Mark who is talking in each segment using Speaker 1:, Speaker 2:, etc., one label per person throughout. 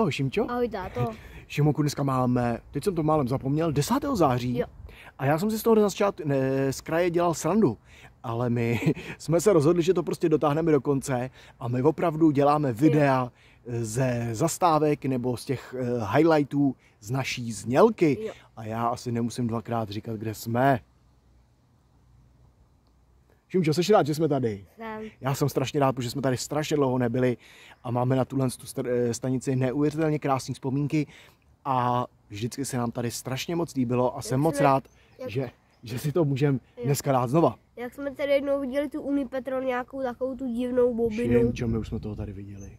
Speaker 1: Ahoj Šimčo.
Speaker 2: Ahoj táto.
Speaker 1: Šimoku, dneska máme, teď jsem to málem zapomněl, 10. září.
Speaker 2: Jo.
Speaker 1: A já jsem si z toho na začátku, ne, z kraje dělal srandu. Ale my jsme se rozhodli, že to prostě dotáhneme do konce a my opravdu děláme videa ze zastávek nebo z těch uh, highlightů z naší znělky.
Speaker 2: Jo.
Speaker 1: A já asi nemusím dvakrát říkat, kde jsme. Šimčo, jsi rád, že jsme tady?
Speaker 2: Jsem.
Speaker 1: Já jsem strašně rád, protože jsme tady strašně dlouho nebyli a máme na tuhle eh, stanici neuvěřitelně krásné vzpomínky a vždycky se nám tady strašně moc líbilo a jsem moc
Speaker 2: jsme-
Speaker 1: rád,
Speaker 2: jak-
Speaker 1: že, že si to můžeme dneska dát znova.
Speaker 2: Jak jsme tady jednou viděli tu Unipetron, nějakou takovou tu divnou bobinu.
Speaker 1: Šimčo, my už jsme toho tady viděli.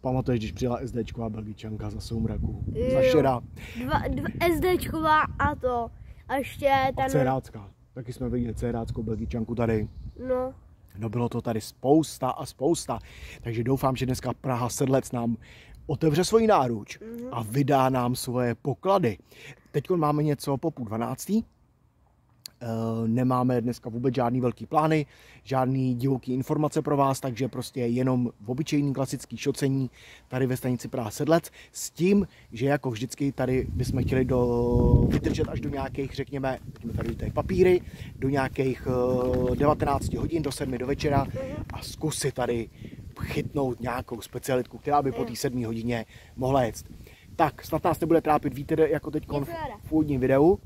Speaker 1: Pamatuješ, když přijela SDčková belgičanka za soumraku, za
Speaker 2: Jo.
Speaker 1: šera
Speaker 2: Dva, dva SDčková a to. A ještě
Speaker 1: a
Speaker 2: ten,
Speaker 1: Cerácká. Taky jsme viděli Ceráckou belgičanku tady.
Speaker 2: No.
Speaker 1: No bylo to tady spousta a spousta. Takže doufám, že dneska Praha Sedlec nám otevře svoji náruč mm-hmm. a vydá nám svoje poklady. Teď máme něco po půl 12. Nemáme dneska vůbec žádný velký plány, žádný divoký informace pro vás, takže prostě jenom v obyčejný klasický šocení tady ve stanici Praha Sedlec s tím, že jako vždycky tady bychom chtěli do, vydržet až do nějakých, řekněme, tady ty papíry, do nějakých eh, 19 hodin, do 7 do večera a zkusit tady chytnout nějakou specialitku, která by po té 7 hodině mohla jet. Tak, snad nás nebude trápit, víte, jako teď v úvodním videu.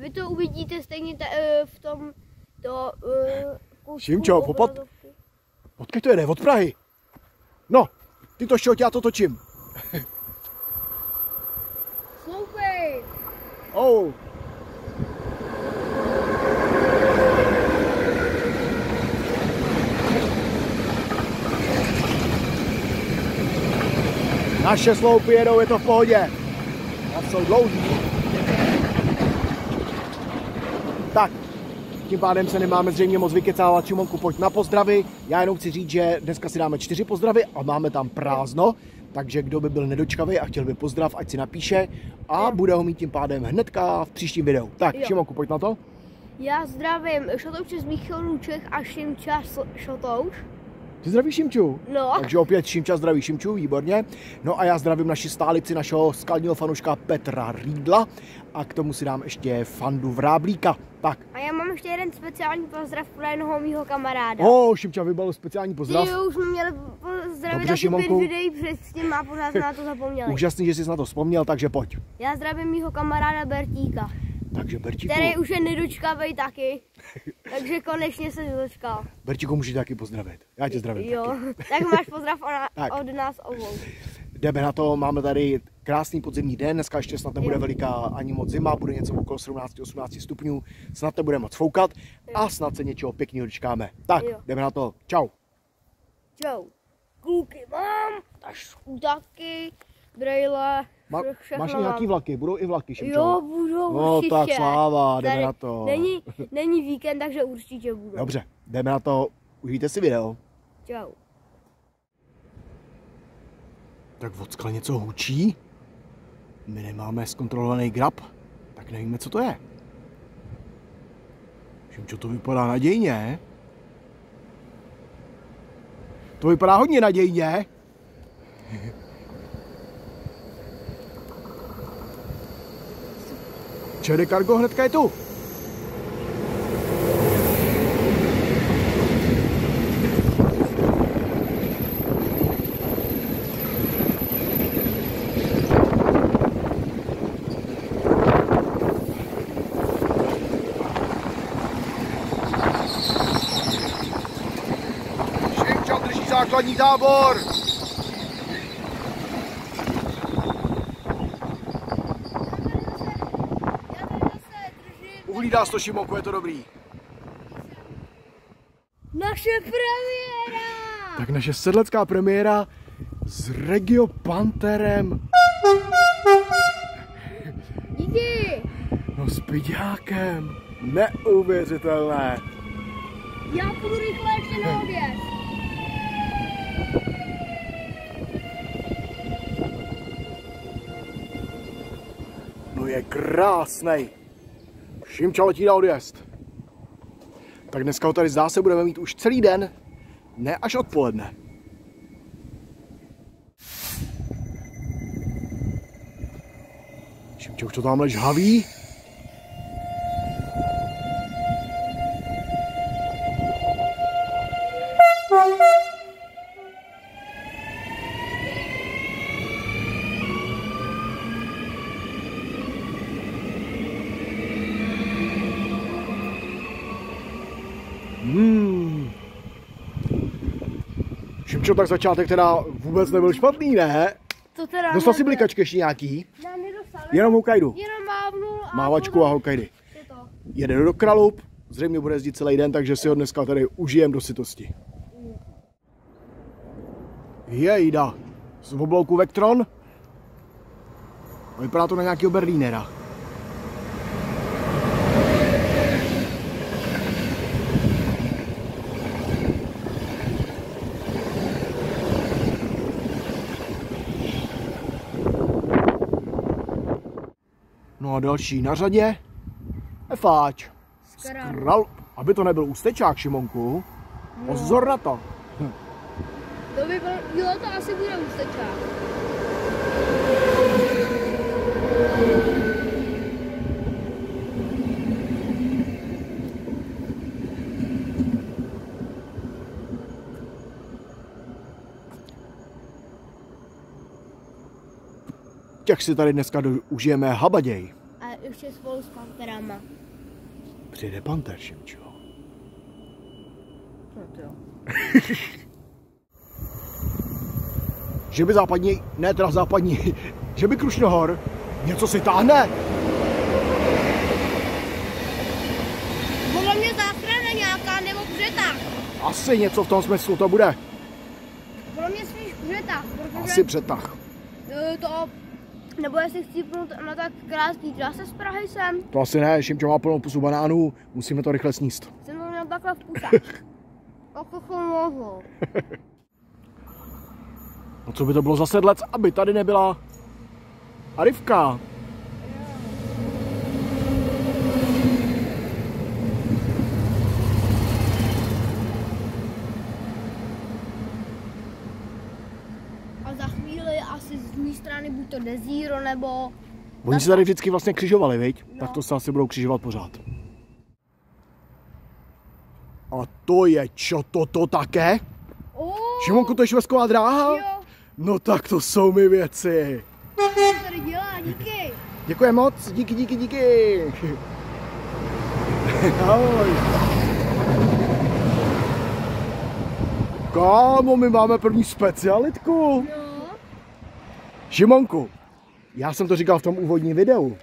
Speaker 2: Vy to uvidíte stejně ta, eh, v tom, to, uh, kusku
Speaker 1: Šimčo, popad-. Odkud to jede? Od Prahy. No, ty to šťoť, já to točím.
Speaker 2: Sloupej!
Speaker 1: Oh. Naše sloupy jedou, je to v pohodě. A jsou dlouhý. Tak, tím pádem se nemáme zřejmě moc vykecávat. Šimonku, pojď na pozdravy. Já jenom chci říct, že dneska si dáme čtyři pozdravy a máme tam prázdno. Takže kdo by byl nedočkavý a chtěl by pozdrav, ať si napíše a
Speaker 2: Jo.
Speaker 1: bude ho mít tím pádem hnedka v příštím videu. Tak,
Speaker 2: Jo.
Speaker 1: Šimonku, pojď na to.
Speaker 2: Já zdravím Šotouče z Míchelů Čech a Šimča Šotouš.
Speaker 1: Ty zdravíš Šimču.
Speaker 2: No,
Speaker 1: Takže opět Šimča zdraví Šimču, výborně. No a já zdravím naši stálici, našeho skalního fanuška Petra Rídla a k tomu si dám ještě fandu Vráblíka. Tak,
Speaker 2: a já mám ještě jeden speciální pozdrav pro jednoho mýho kamaráda.
Speaker 1: o, Šimča vybal speciální pozdrav.
Speaker 2: Ty už jsme měli pozdravit
Speaker 1: Dobře,
Speaker 2: asi pět videí předtím a pořád na to zapomněli.
Speaker 1: Úžasný, že jsi na to vzpomněl, takže pojď.
Speaker 2: Já zdravím mýho kamaráda Bertíka,
Speaker 1: Takže Bertíku,
Speaker 2: který už je nedočkavý taky. Takže konečně se dočkal.
Speaker 1: Bertíku můžeš taky pozdravit. Já tě zdravím
Speaker 2: Jo,
Speaker 1: taky.
Speaker 2: tak máš pozdrav ona,
Speaker 1: Tak.
Speaker 2: od nás obou.
Speaker 1: Jdeme na to, máme tady krásný podzimní den, dneska ještě snad nebude
Speaker 2: Jo.
Speaker 1: veliká ani moc zima, bude něco okolo 17-18 stupňů, snad nebude moc foukat a snad se něčeho pěkného dočkáme. Tak,
Speaker 2: Jo.
Speaker 1: jdeme na to, čau.
Speaker 2: Čau. Kluky mám, taky, brejle,
Speaker 1: Ma, máš i nějaký vlaky, budou i vlaky, Šimčo?
Speaker 2: Jo, budou
Speaker 1: No,
Speaker 2: určitě.
Speaker 1: tak sláva, jdeme
Speaker 2: Tady
Speaker 1: na to.
Speaker 2: Není, není víkend, takže určitě budou.
Speaker 1: Dobře, jdeme na to, užijte si video.
Speaker 2: Čau.
Speaker 1: Tak odskle něco hučí? My nemáme zkontrolovaný grab, tak nevíme, co to je. Šimčo, to vypadá nadějně. To vypadá hodně nadějně. ČD Cargo hnedka je tu. Základní tábor. Uhlídá to Šimonku, je to dobrý.
Speaker 2: Naše premiéra!
Speaker 1: Tak naše sedlecká premiéra s Regio Panterem,
Speaker 2: Díky!
Speaker 1: no s piďákem. Neuvěřitelné.
Speaker 2: Já půjdu rychle ještě na oběd.
Speaker 1: No je krásnej. Šimča čau, letí na odjezd. Tak dneska ho tady zdá se budeme mít už celý den, ne až odpoledne. Šimča už to tamhle žhaví. Šimčo, tak začátek teda vůbec nebyl špatný, ne?
Speaker 2: To teda
Speaker 1: Dostal si blikačky ještě nějaký?
Speaker 2: Ne, nedostal.
Speaker 1: Jenom Hokkaidu.
Speaker 2: Jenom mávnul a...
Speaker 1: Mávačku a Hokkaidy.
Speaker 2: Je to.
Speaker 1: Jede do Kralup, zřejmě bude jezdit celý den, takže si ho dneska tady užijem do sytosti. Jejda, z oblouku Vectron. Vypadá to na nějakého Berlínera. A další na řadě Efáč.
Speaker 2: Skral.
Speaker 1: Kral, aby to nebyl ústečák, Šimonku. Pozor na to.
Speaker 2: To by byl, jo, to asi bude ústečák.
Speaker 1: Těch si tady dneska užijeme habaděj.
Speaker 2: Ještě spolu s panterama.
Speaker 1: Přijde panter, Šimčo.
Speaker 2: No to jo.
Speaker 1: Že by západní, ne teda západní, že by Krušnohor něco si táhne.
Speaker 2: Podle mě záchrana nějaká nebo břetách.
Speaker 1: Asi něco v tom smyslu to bude.
Speaker 2: Podle mě spíš protože
Speaker 1: Asi přetah.
Speaker 2: eh, to nebo jestli chcípnout na tak krásný trase z Prahy sem,
Speaker 1: To asi ne, Šimčo má plnou pusu banánů, musíme to rychle sníst.
Speaker 2: jsem to měl takhle v pusách. Mohu.
Speaker 1: No co by to bylo za sedlec, aby tady nebyla Arivka.
Speaker 2: A za chvíli asi z mé strany buď to Desiro, nebo...
Speaker 1: Oni se tady vždycky vlastně křižovali, viď?
Speaker 2: No.
Speaker 1: Tak to se asi budou křižovat pořád. A to je čo toto také?
Speaker 2: Oh,
Speaker 1: Šimonku, to je švestková dráha?
Speaker 2: Jo,
Speaker 1: No tak to jsou mi věci.
Speaker 2: co to tady dělá, díky.
Speaker 1: Děkuji moc, díky, díky, díky. Ahoj. Kámo, my máme první specialitku.
Speaker 2: No,
Speaker 1: Šimonku, já jsem to říkal v tom úvodním videu,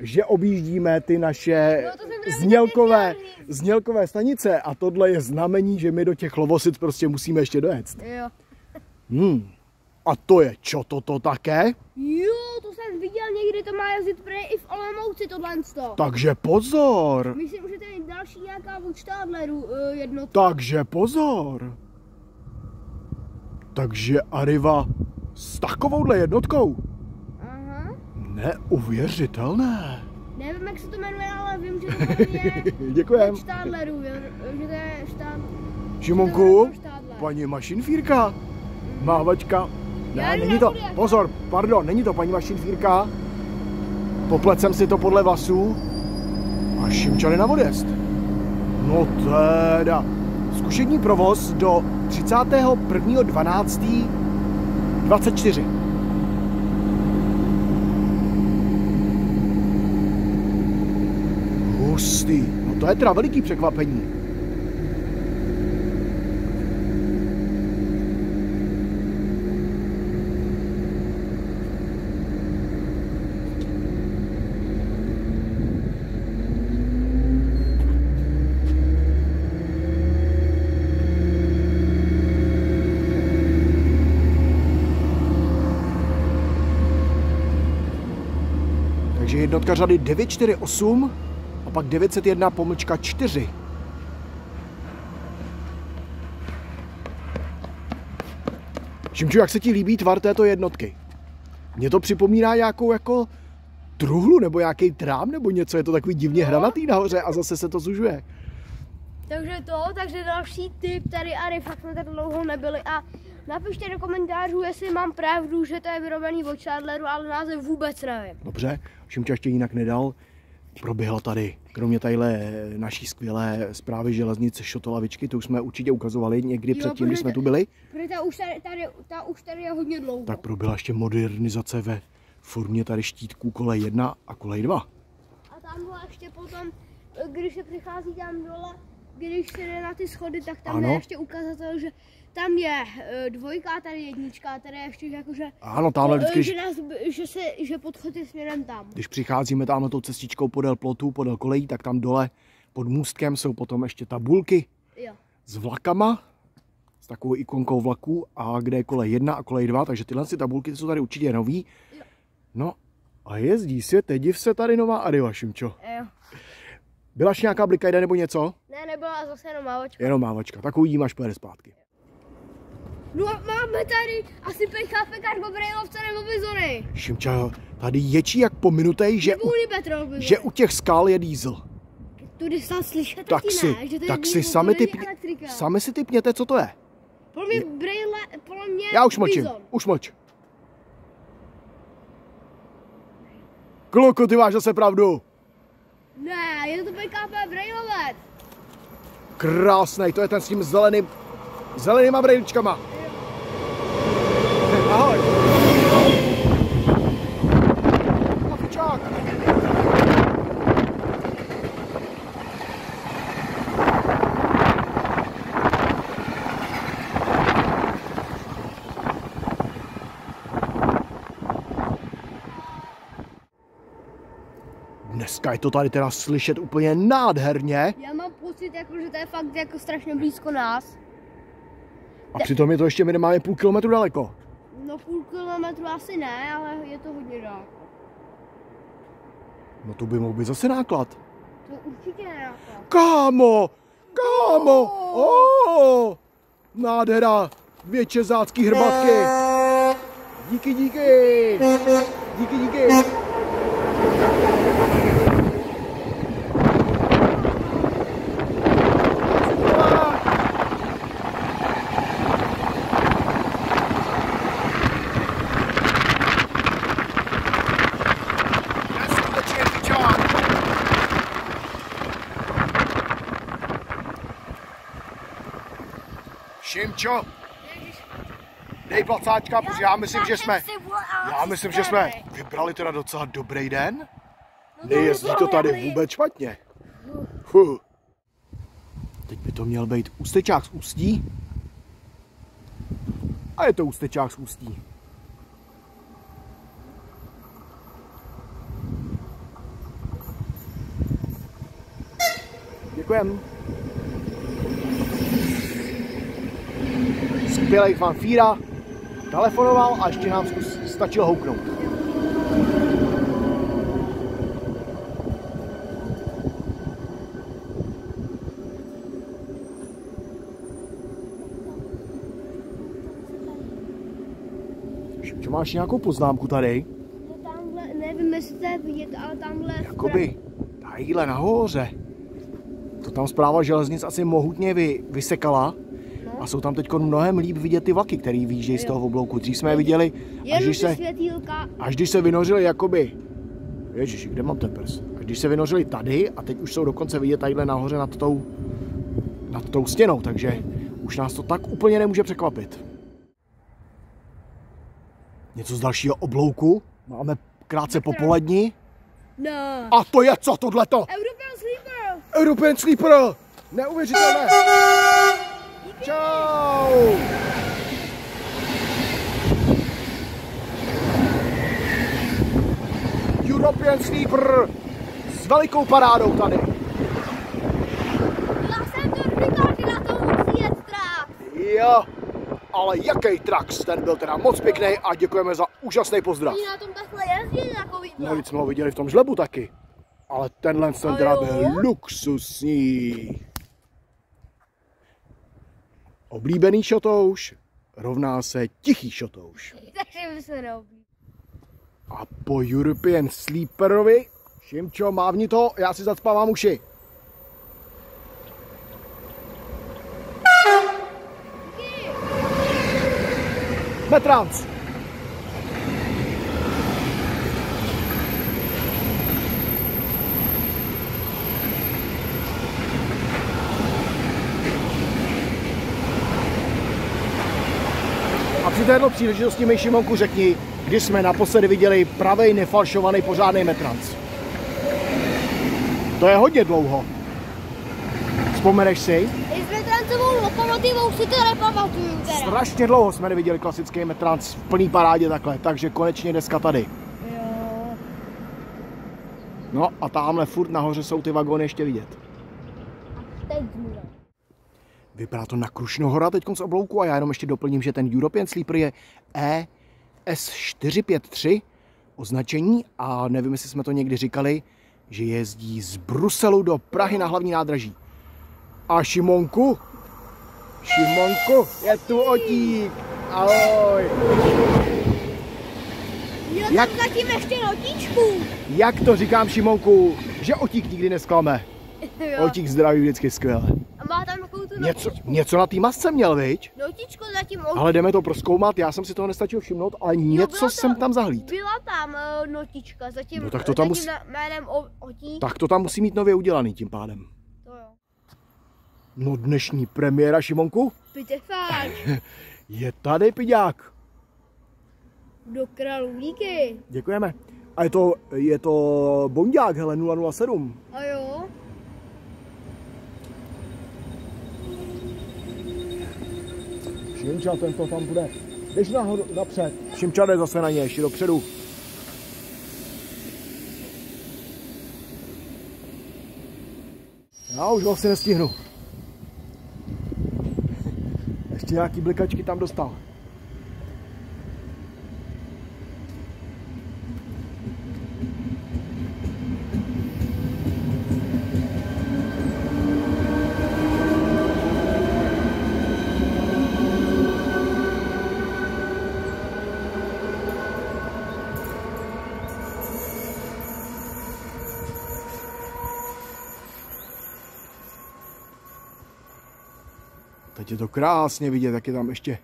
Speaker 1: že objíždíme ty naše
Speaker 2: No,
Speaker 1: znělkové, znělkové stanice a tohle je znamení, že my do těch lovosic prostě musíme ještě dojet.
Speaker 2: jo.
Speaker 1: Hmm. A to je čo toto také?
Speaker 2: Jo, to jsem viděl někdy, to má jezdit prej i v Olomouci tohle.
Speaker 1: Takže pozor.
Speaker 2: Myslím, že to je další nějaká Stadleru uh, jednotka.
Speaker 1: Takže pozor. Takže Arriva s takovouhle jednotkou?
Speaker 2: Aha.
Speaker 1: Neuvěřitelné.
Speaker 2: Nevím, jak se to jmenuje, ale vím, že to mě
Speaker 1: Děkujem.
Speaker 2: od Stadleru, že to je štát...
Speaker 1: Šimonku,
Speaker 2: Stadler.
Speaker 1: paní mašinfírka, mávačka.
Speaker 2: Já
Speaker 1: Ne, není to, pozor, pardon, není to paní mašinfírka. Poplet jsem si to podle vasů a Šimčany na odjezd. No teda, zkušební provoz do 31.12.24. Hustý, no to je teda veliký překvapení. Jednotka řady 948 a pak 901 pomlčka 4. Šimču, jak se ti líbí tvar této jednotky? Mně to připomíná nějakou jako truhlu nebo nějaký trám nebo něco, je to takový divně
Speaker 2: No.
Speaker 1: hranatý nahoře a zase se to zužuje.
Speaker 2: Takže to, takže další typ tady Ary, fakt jsme tak dlouho nebyli a Napište do komentářů, jestli mám pravdu, že to je vyrobený od Chandleru, ale název vůbec nevím.
Speaker 1: Dobře, Šimča ještě jinak nedal. Proběhla tady, kromě tadyhle naší skvělé zprávy železnice Šotolavičky, to už jsme určitě ukazovali někdy
Speaker 2: Jo,
Speaker 1: předtím, když jsme tu byli,
Speaker 2: Protože ta už tady, tady, ta už tady je hodně dlouho.
Speaker 1: tak proběhla ještě modernizace ve formě tady štítků kolej 1 a kolej 2.
Speaker 2: A tam byla ještě potom, eh, když se přichází tam dole, když se jde na ty schody, tak tam
Speaker 1: Ano.
Speaker 2: je ještě ukazatel, že tam je eh, dvojka, a tady jednička, tady je ještě jakože,
Speaker 1: Ano, tamhle
Speaker 2: eh,
Speaker 1: vždycky,
Speaker 2: že, nás, že, se, že podchod je směrem tam.
Speaker 1: když přicházíme tamhle tou cestičkou podél plotu, podél kolejí, tak tam dole pod můstkem jsou potom ještě tabulky
Speaker 2: Jo.
Speaker 1: s vlakama, s takovou ikonkou vlaků a kde je kolej 1 a kolej 2, takže tyhle si tabulky jsou tady určitě nový.
Speaker 2: Jo.
Speaker 1: No a jezdí se, teď div se tady nová Arriva, Šimčo.
Speaker 2: Jo.
Speaker 1: Byla ještě nějaká blikajda nebo něco?
Speaker 2: Ne, nebyla zase jenom mávačka.
Speaker 1: Jenom mávačka, tak uvidíme, až pojede zpátky.
Speaker 2: No a máme tady asi PKP Cargo Brailovce nebo Bizony.
Speaker 1: Šimča, tady ječí jak po minutej, že, u, že u těch skal je diesel.
Speaker 2: Tudy snad slyšet
Speaker 1: Tak si,
Speaker 2: ne, že to
Speaker 1: tak si sami, typ,
Speaker 2: elektrika.
Speaker 1: sami si typněte, co to je.
Speaker 2: Podle mě Braille, podle mě
Speaker 1: Já už mlčím, už mlč. Kluku, ty máš zase pravdu.
Speaker 2: Ne, je to PKP Brailovec.
Speaker 1: Krásný, to je ten s tím zeleným, zelenýma brejličkama. Ahoj. Kafičák. Dneska je to tady teda slyšet úplně nádherně.
Speaker 2: Já mám pocit, jako, že to je fakt jako strašně blízko nás.
Speaker 1: A přitom je to ještě minimálně půl kilometru daleko.
Speaker 2: No půl kilometru asi ne, ale je to hodně daleko.
Speaker 1: No to by mohl být zase náklad.
Speaker 2: To určitě ne jako.
Speaker 1: Kámo! Kámo! Oh! Nádhera! Dvě čezácký hrbatky! Díky, díky! Díky, díky! Šimčo, dej placáčka, protože já myslím, že jsme, já myslím, že jsme vybrali teda docela dobrý den. Nejezdí to tady vůbec špatně. Fuh. Teď by to měl být ústečák z ústí. A je to ústečák z ústí. Děkujem. Skvělý fan Fíra telefonoval a ještě nám zkus, stačil houknout. Čo máš nějakou poznámku tady?
Speaker 2: No tamhle, nevím, jestli to je vidět, ale tamhle...
Speaker 1: Jakoby tadyhle nahoře. To tam zpráva železnic asi mohutně vy, vysekala. A jsou tam teď mnohem líp vidět ty vlaky, který výjíždějí z toho oblouku. Dřív jsme je viděli, až když, se, až když se vynořili jakoby... Ježiši, kde mám ten prs? Až když se vynořili tady a teď už jsou dokonce vidět tadyhle nahoře nad tou, nad tou stěnou, takže už nás to tak úplně nemůže překvapit. Něco z dalšího oblouku. Máme krátce popolední.
Speaker 2: no.
Speaker 1: A to je co tohleto?
Speaker 2: European Sleeper!
Speaker 1: European Sleeper! Neuvěřitelné! Čau! European Sleeper s velikou parádou tady.
Speaker 2: Já jsem to na to musí jet strach.
Speaker 1: Jo, ale jaký trax, ten byl teda moc pěkný a děkujeme za úžasný pozdrav.
Speaker 2: Oni na tom takhle jezdí takový
Speaker 1: No, teď jsme ho viděli v tom žlebu taky. Ale tenhle ten
Speaker 2: A
Speaker 1: teda byl luxusní. Oblíbený šotouš rovná se tichý šotouš.
Speaker 2: Takže se.
Speaker 1: A po European Sleeperovi, Šimčo, mávni to, já si zacpávám uši. Metrans. Této příležitosti mi Šimonku řekni, kdy jsme naposledy viděli pravej nefalšovaný pořádný metrans. To je hodně dlouho. Vzpomeneš si?
Speaker 2: I s metrancovou lokomotivou si to nepamatuju teda.
Speaker 1: Strašně dlouho jsme neviděli klasický metrans v plný parádě takhle, takže konečně dneska tady.
Speaker 2: Jo.
Speaker 1: No a tamhle furt nahoře jsou ty vagóny ještě vidět.
Speaker 2: Teď zmůže.
Speaker 1: Vypadá to na Krušno hora teď z oblouku a já jenom ještě doplním, že ten European Sleeper je E ES453 označení a nevím, jestli jsme to někdy říkali, že jezdí z Bruselu do Prahy na hlavní nádraží. A Šimonku, Šimonku, je tu otík, ahoj.
Speaker 2: Jo,
Speaker 1: Jak-
Speaker 2: zatím ještě notičku.
Speaker 1: Jak to říkám Šimonku, že otík nikdy nesklame.
Speaker 2: Jo.
Speaker 1: Otík zdraví vždycky skvěle.
Speaker 2: A má tam takovou tu
Speaker 1: Něco, něco na té masce měl, viď?
Speaker 2: Notičku zatím od...
Speaker 1: Ale jdeme to proskoumat, já jsem si toho nestačil všimnout, ale něco jsem
Speaker 2: to-
Speaker 1: tam zahlíd.
Speaker 2: Byla tam uh, notička, zatím,
Speaker 1: No tak to tam
Speaker 2: zatím
Speaker 1: musí-
Speaker 2: jménem o, otík.
Speaker 1: Tak to tam musí mít nově udělaný tím pádem.
Speaker 2: To jo.
Speaker 1: No dnešní premiéra Šimonku
Speaker 2: Pitefáč.
Speaker 1: je tady, piďák.
Speaker 2: Do králůvníky.
Speaker 1: Děkujeme. A je to, je to Bondák, hele, 007.
Speaker 2: A jo.
Speaker 1: Šimča, ten to tam bude. Jdeš nahoru, napřed. Šimča jde zase na ně, ještě dopředu. Já už vlastně nestihnu. Ještě nějaký blikačky tam dostal. Je to krásně vidět, jak je tam ještě.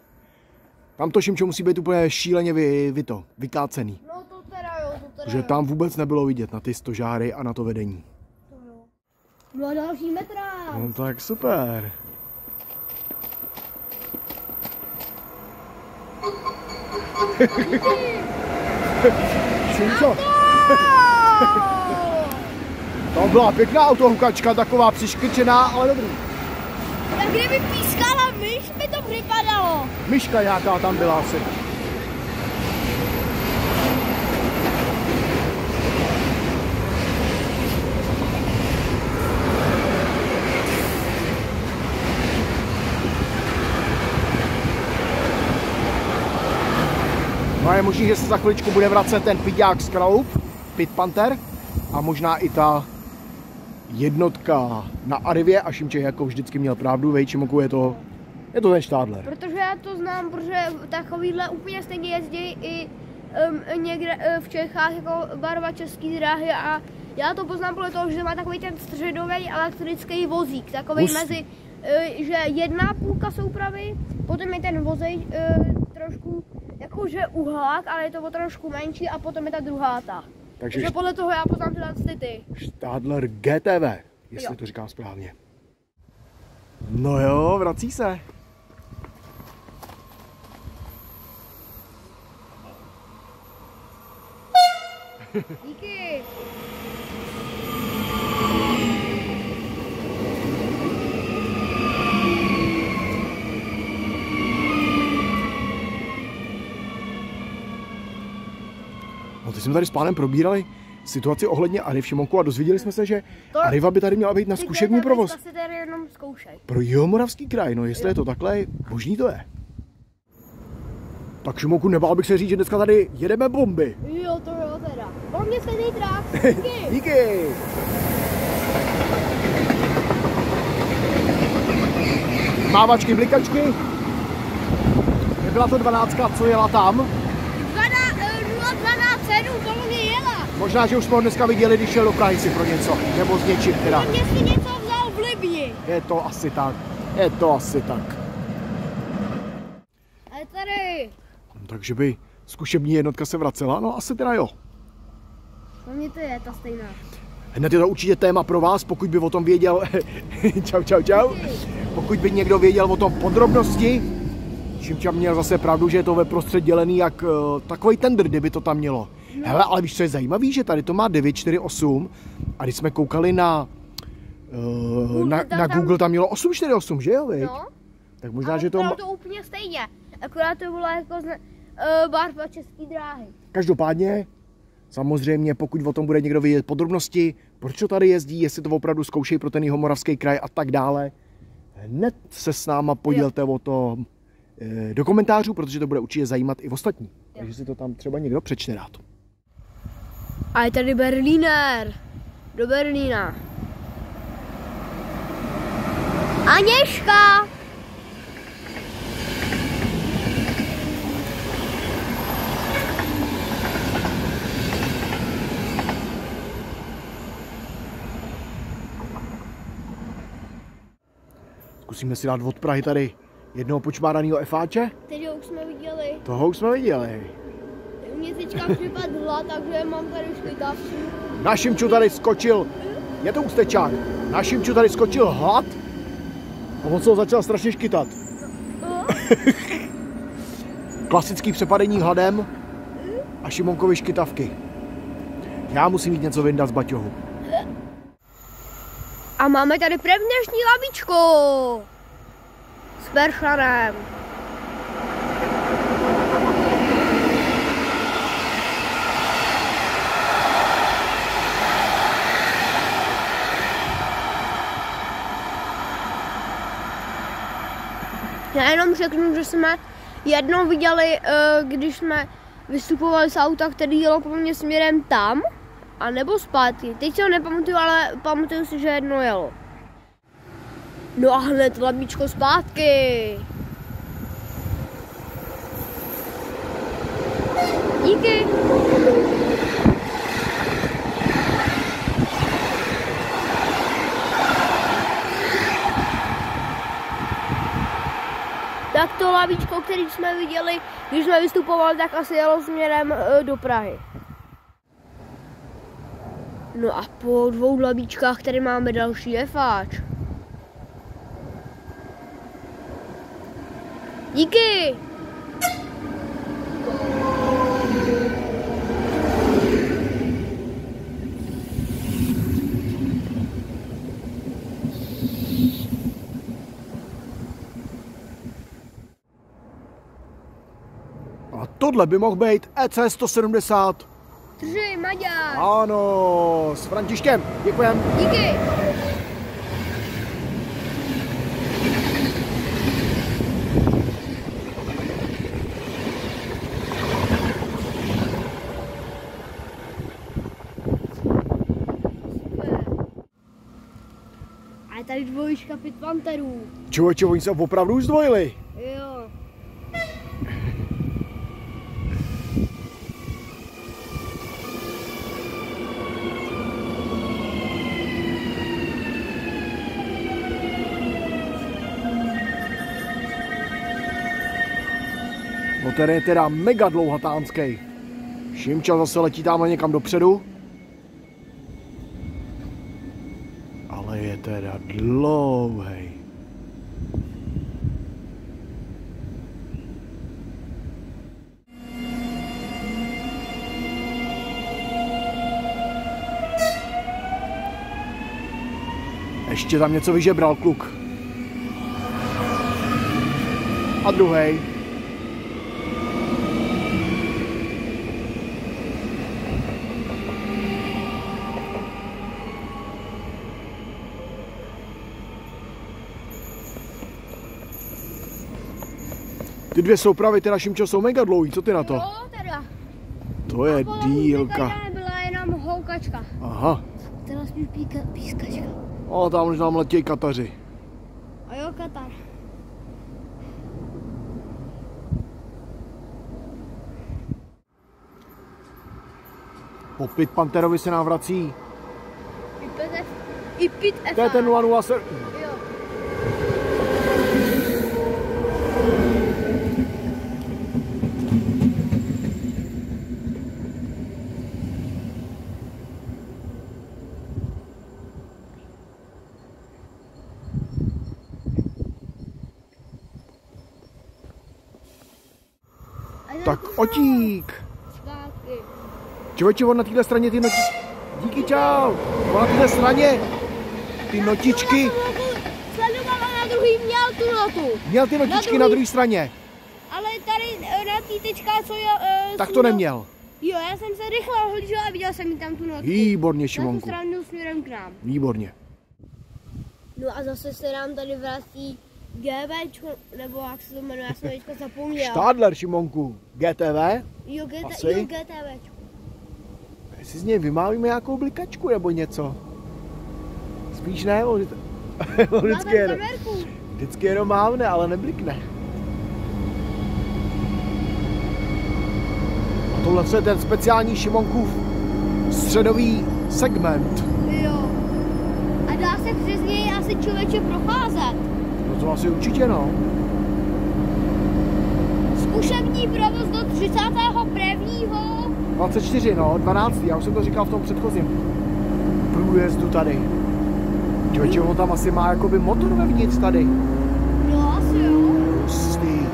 Speaker 1: Tam to Šimčo musí být úplně šíleně vy, vy to, vykácený.
Speaker 2: No to teda jo, to teda
Speaker 1: Že tam vůbec nebylo vidět na ty stožáry a na to vedení.
Speaker 2: To jo. No a další metra.
Speaker 1: No tak super. Šimčo, to byla pěkná autohukačka, taková přiškrčená, ale dobrý.
Speaker 2: Jak kdyby pískala myš, by to připadalo.
Speaker 1: Myška nějaká tam byla asi. No a je možný, že se za chviličku bude vracet ten piďák z Kralup, Pit Panther a možná i ta jednotka na Arivě a Šimče jako vždycky měl pravdu, vej, Čimoku je to, je to ten Štádler.
Speaker 2: Protože já to znám, protože takovýhle úplně stejně jezdí i um, někde uh, v Čechách jako barva český dráhy a já to poznám podle toho, že má takový ten středový elektrický vozík, takový
Speaker 1: Hustý.
Speaker 2: mezi, uh, že jedna půlka soupravy, potom je ten vozej uh, trošku jakože uhlák, ale je to o trošku menší a potom je ta druhá ta.
Speaker 1: Takže
Speaker 2: Takže podle toho já poznám tyhle ty ty.
Speaker 1: Stadler GTV, jestli
Speaker 2: Jo.
Speaker 1: to říkám správně. No jo, vrací se.
Speaker 2: Díky.
Speaker 1: No teď jsme tady s pánem probírali situaci ohledně Ariv Šimonku a dozvěděli jsme se, že
Speaker 2: To-
Speaker 1: Ariva by tady měla být na zkušební provoz.
Speaker 2: tady jenom zkoušej.
Speaker 1: Pro Jihomoravský kraj, no jestli je to takhle, možný to je. Tak Šimonku, nebál bych se říct, že dneska tady jedeme bomby.
Speaker 2: Jo, to jo teda. On mě stejný trák. Díky.
Speaker 1: Díky. Mávačky, blikačky. Nebyla to dvanáctka, co jela tam?
Speaker 2: 012 podle mě jela.
Speaker 1: Možná, že už jsme ho dneska viděli, když šel do Prahy si pro něco. Nebo s něčím teda.
Speaker 2: On mě si něco vzal v Libni.
Speaker 1: Je to asi tak. Je to asi tak.
Speaker 2: A je tady
Speaker 1: Takže by zkušební jednotka se vracela? No asi teda jo.
Speaker 2: Pro mě to je ta stejná.
Speaker 1: Hned je to určitě téma pro vás, pokud by o tom věděl, čau, čau, čau, pokud by někdo věděl o tom podrobnosti, Šimča měl zase pravdu, že je to ve prostřed dělený jak uh, takový tender, kdyby to tam mělo. No. Hele, ale víš, co je zajímavé, že tady to má 948 a když jsme koukali na, uh,
Speaker 2: Google,
Speaker 1: na,
Speaker 2: tam-
Speaker 1: na
Speaker 2: tam-
Speaker 1: Google, tam mělo 848, že jo, viď?
Speaker 2: No,
Speaker 1: Tak možná,
Speaker 2: ale
Speaker 1: že to...
Speaker 2: to úplně stejně. Akorát to bylo jako z, uh, barva české dráhy.
Speaker 1: Každopádně, samozřejmě, pokud o tom bude někdo vědět podrobnosti, proč to tady jezdí, jestli to opravdu zkoušejí pro ten jihomoravský kraj a tak dále, hned se s náma podělte o to eh, do komentářů, protože to bude určitě zajímat i ostatní. Takže si to tam třeba někdo přečte rád.
Speaker 2: A je tady Berlíner. Do Berlína. Aněška!
Speaker 1: Zkusíme si dát od Prahy tady jednoho počmáraného efáče.
Speaker 2: Teď už jsme viděli.
Speaker 1: Toho už jsme viděli.
Speaker 2: Mě teďka připadla, takže mám tady škytavku.
Speaker 1: Na Šimču tady skočil, je to ústečák, na Šimču tady skočil hlad a on se ho začal strašně škytat. Klasický přepadení hladem a Šimonkovi škytavky. Já musím mít něco vyndat z baťohu.
Speaker 2: A máme tady prvněžní labičku. S peršanem. Já jenom řeknu, že jsme jednou viděli, eh, když jsme vystupovali z auta, který jelo po mně směrem tam, a nebo zpátky. Teď si ho nepamatuju, ale pamatuju si, že jedno jelo. No a hned labíčko zpátky. Díky. Tak to lavíčko, který jsme viděli, když jsme vystupovali, tak asi jelo směrem eh, do Prahy. No a po dvou labíčkách tady máme další efáč. Díky!
Speaker 1: A tohle by mohl být EC 170.
Speaker 2: Tři, Maďar!
Speaker 1: Ano, s Františkem. Děkujem.
Speaker 2: Díky! Tady dvojička pět panterů.
Speaker 1: Člověče, oni se opravdu už zdvojili.
Speaker 2: Jo.
Speaker 1: Ten je teda mega dlouhatánský. Šimča zase letí tamhle někam dopředu. Ale je teda dlouhý. Ještě tam něco vyžebral kluk. A druhý. Ty dvě soupravy teda Šimčo jsou mega dlouhý, co ty na to?
Speaker 2: Jo, teda.
Speaker 1: To je
Speaker 2: Polovů
Speaker 1: dílka.
Speaker 2: Tady nebyla jenom houkačka.
Speaker 1: Aha.
Speaker 2: Teda spíš píka, pískačka.
Speaker 1: O, tam už nám letějí kataři.
Speaker 2: A jo, Katar.
Speaker 1: Popit Panterovi se nám vrací.
Speaker 2: I pit, i pit
Speaker 1: To je ten 007.
Speaker 2: Jo.
Speaker 1: Tak otík. Člověče, on na téhle straně ty notičky. Díky, čau. On na téhle straně ty notičky.
Speaker 2: Sledovala na druhý měl tu notu.
Speaker 1: Měl ty notičky na
Speaker 2: druhý-
Speaker 1: druhé straně.
Speaker 2: Ale tady eh, na té tečka, co je... Uh,
Speaker 1: Tak to neměl.
Speaker 2: Jo, já jsem se rychle ohlížela a viděla jsem jí tam tu notu.
Speaker 1: Výborně,
Speaker 2: Na tu
Speaker 1: Šimonku.
Speaker 2: stranu směrem k nám.
Speaker 1: Výborně.
Speaker 2: No a zase se nám tady vrací GVčko, nebo jak se to jmenuje, já jsem teďka zapomněl.
Speaker 1: Štádler, Šimonku. GTV?
Speaker 2: Jo, GT,
Speaker 1: Asi?
Speaker 2: jo, GTVčko.
Speaker 1: Jestli z něj vymávíme nějakou blikačku nebo něco. Spíš ne, on, on vždycky, jenom, vždycky jenom mávne, ale neblikne. A tohle je ten speciální Šimonkův středový segment.
Speaker 2: Jo. A dá se přes něj asi člověče procházet.
Speaker 1: To asi určitě no.
Speaker 2: Zkušební provoz do 31.
Speaker 1: 24, no, 12. Já už jsem to říkal v tom předchozím průjezdu tady. Člověče, on tam asi má jakoby motor vevnitř tady.
Speaker 2: No asi jo.
Speaker 1: Hustý.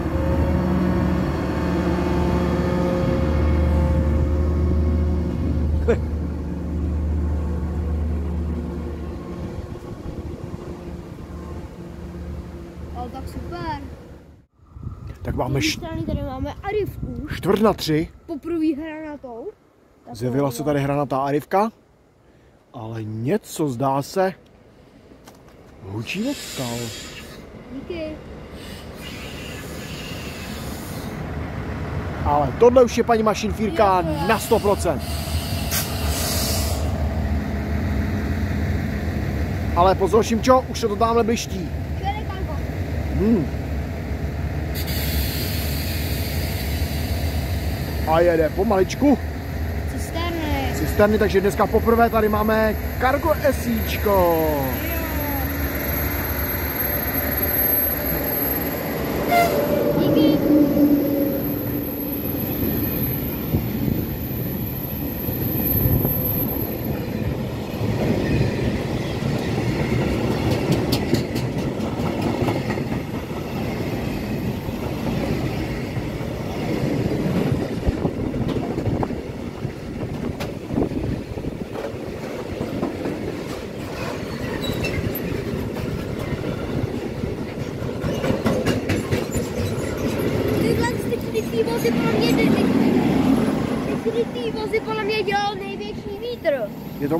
Speaker 2: Ale tak super.
Speaker 1: Tak
Speaker 2: Z
Speaker 1: máme
Speaker 2: strany tady máme Arivku.
Speaker 1: čtvrt na tři.
Speaker 2: Poprvé hranatou.
Speaker 1: Zjevila se tady hranatá arivka, ale něco zdá se hučí od skal.
Speaker 2: Díky.
Speaker 1: Ale tohle už je paní mašinfírka na 100%. Ale pozor, Šimčo, už se to tamhle bliští. Hmm. A jede pomaličku.
Speaker 2: Cisterny.
Speaker 1: Cisterny, takže dneska poprvé tady máme Cargo SIčko.
Speaker 2: Díky. Tyhle ty krytý vozy podle mě ty, ty, ty krytý vozy podle mě dělal největší vítr.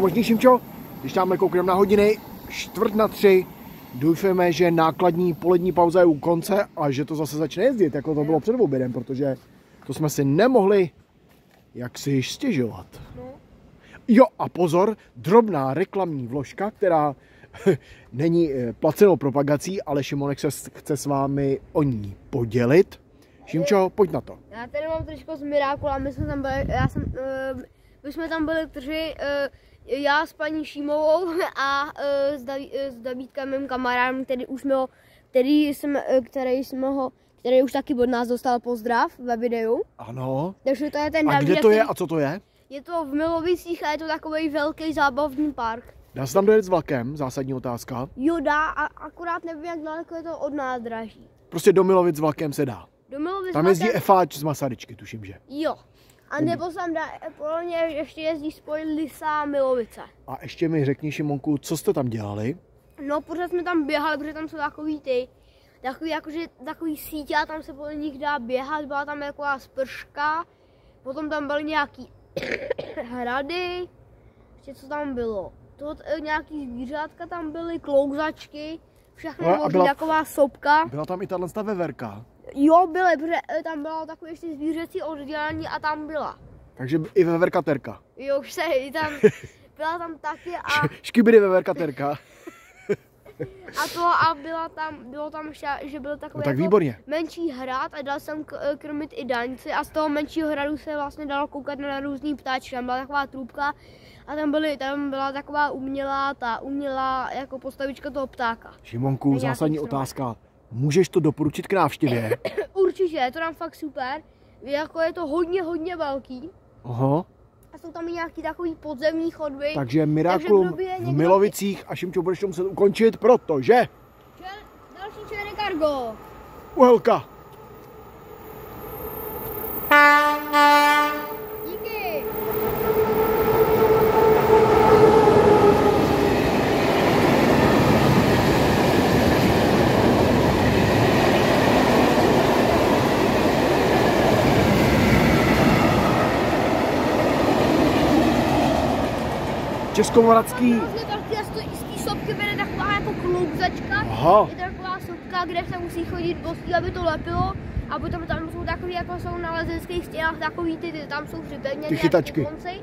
Speaker 1: Možný, Šimčo? Když tamhle koukneme na hodiny, čtvrt na tři, doufáme, že nákladní polední pauza je u konce a že to zase začne jezdit, jako to bylo před obědem, protože to jsme si nemohli jak si již stěžovat. Jo a pozor, drobná reklamní vložka, která není eh, placenou propagací, ale Šimonek se chce s vámi o ní podělit. Šimčo, pojď na to.
Speaker 2: Já tady mám trošku z Mirákula, my jsme tam byli, já jsem, uh, my jsme tam byli tři, uh, já s paní Šímovou a uh, s, Daví, uh, s Davídkem, mým kamarádem, který už jsme ho, který jsme, který jsme ho, který už taky od nás dostal pozdrav ve videu.
Speaker 1: Ano.
Speaker 2: Takže to je ten
Speaker 1: A
Speaker 2: Davíd,
Speaker 1: kde to je a co to je?
Speaker 2: Je to v Milovicích a je to takový velký zábavní park.
Speaker 1: Dá se tam dojet s vlakem? Zásadní otázka.
Speaker 2: Jo, dá, a akorát nevím, jak daleko je to od nádraží.
Speaker 1: Prostě do Milovic s vlakem se dá.
Speaker 2: Do Milovic
Speaker 1: Tam jezdí
Speaker 2: vlakem-
Speaker 1: FAČ z Masaryčky, tuším, že.
Speaker 2: Jo. A nebo tam dá, podle mě ještě jezdí spoj Lisa a Milovice.
Speaker 1: A ještě mi řekni, Šimonku, co jste tam dělali?
Speaker 2: No, pořád jsme tam běhali, protože tam jsou takový ty, takový jakože, takový sítě a tam se podle nich dá běhat, byla tam taková sprška, potom tam byly nějaký hrady, ještě co tam bylo, to, e, nějaký zvířátka tam byly, klouzačky, všechno
Speaker 1: No byla-
Speaker 2: taková sopka.
Speaker 1: Byla tam i tahle ta veverka.
Speaker 2: Jo, byly, protože e, tam bylo takové ještě zvířecí oddělení a tam byla.
Speaker 1: Takže i veverka terka.
Speaker 2: Jo, už se i tam, byla tam taky a
Speaker 1: Škybidy veverka terka.
Speaker 2: A to a byla tam, bylo tam ještě, že byl takový
Speaker 1: No tak
Speaker 2: jako
Speaker 1: výborně.
Speaker 2: menší hrad a dal jsem k- krmit i daňci a z toho menšího hradu se vlastně dalo koukat na různý ptáčky. Tam byla taková trubka a tam, byly, tam byla taková umělá, ta umělá jako postavička toho ptáka.
Speaker 1: Šimonku, zásadní otázka. Můžeš to doporučit k návštěvě?
Speaker 2: Určitě, to tam fakt super. Jako je to hodně, hodně velký.
Speaker 1: Aha.
Speaker 2: A jsou tam i nějaký takový podzemní chodby.
Speaker 1: Takže Miraculum
Speaker 2: Takže někdo...
Speaker 1: v Milovicích a Šimčo budeš to muset ukončit, protože...
Speaker 2: Čer... Další černé kargo.
Speaker 1: Uhelka. Díky.
Speaker 2: Českomoravský. Taky z té- sopky vede taková jako klouzačka.
Speaker 1: Aha.
Speaker 2: Je to taková sopka, kde se musí chodit bosí, aby to lepilo. A potom tam jsou takový, jako jsou na lezeckých stěnách, takový ty, ty tam jsou připevněny.
Speaker 1: Ty chytačky.
Speaker 2: konci.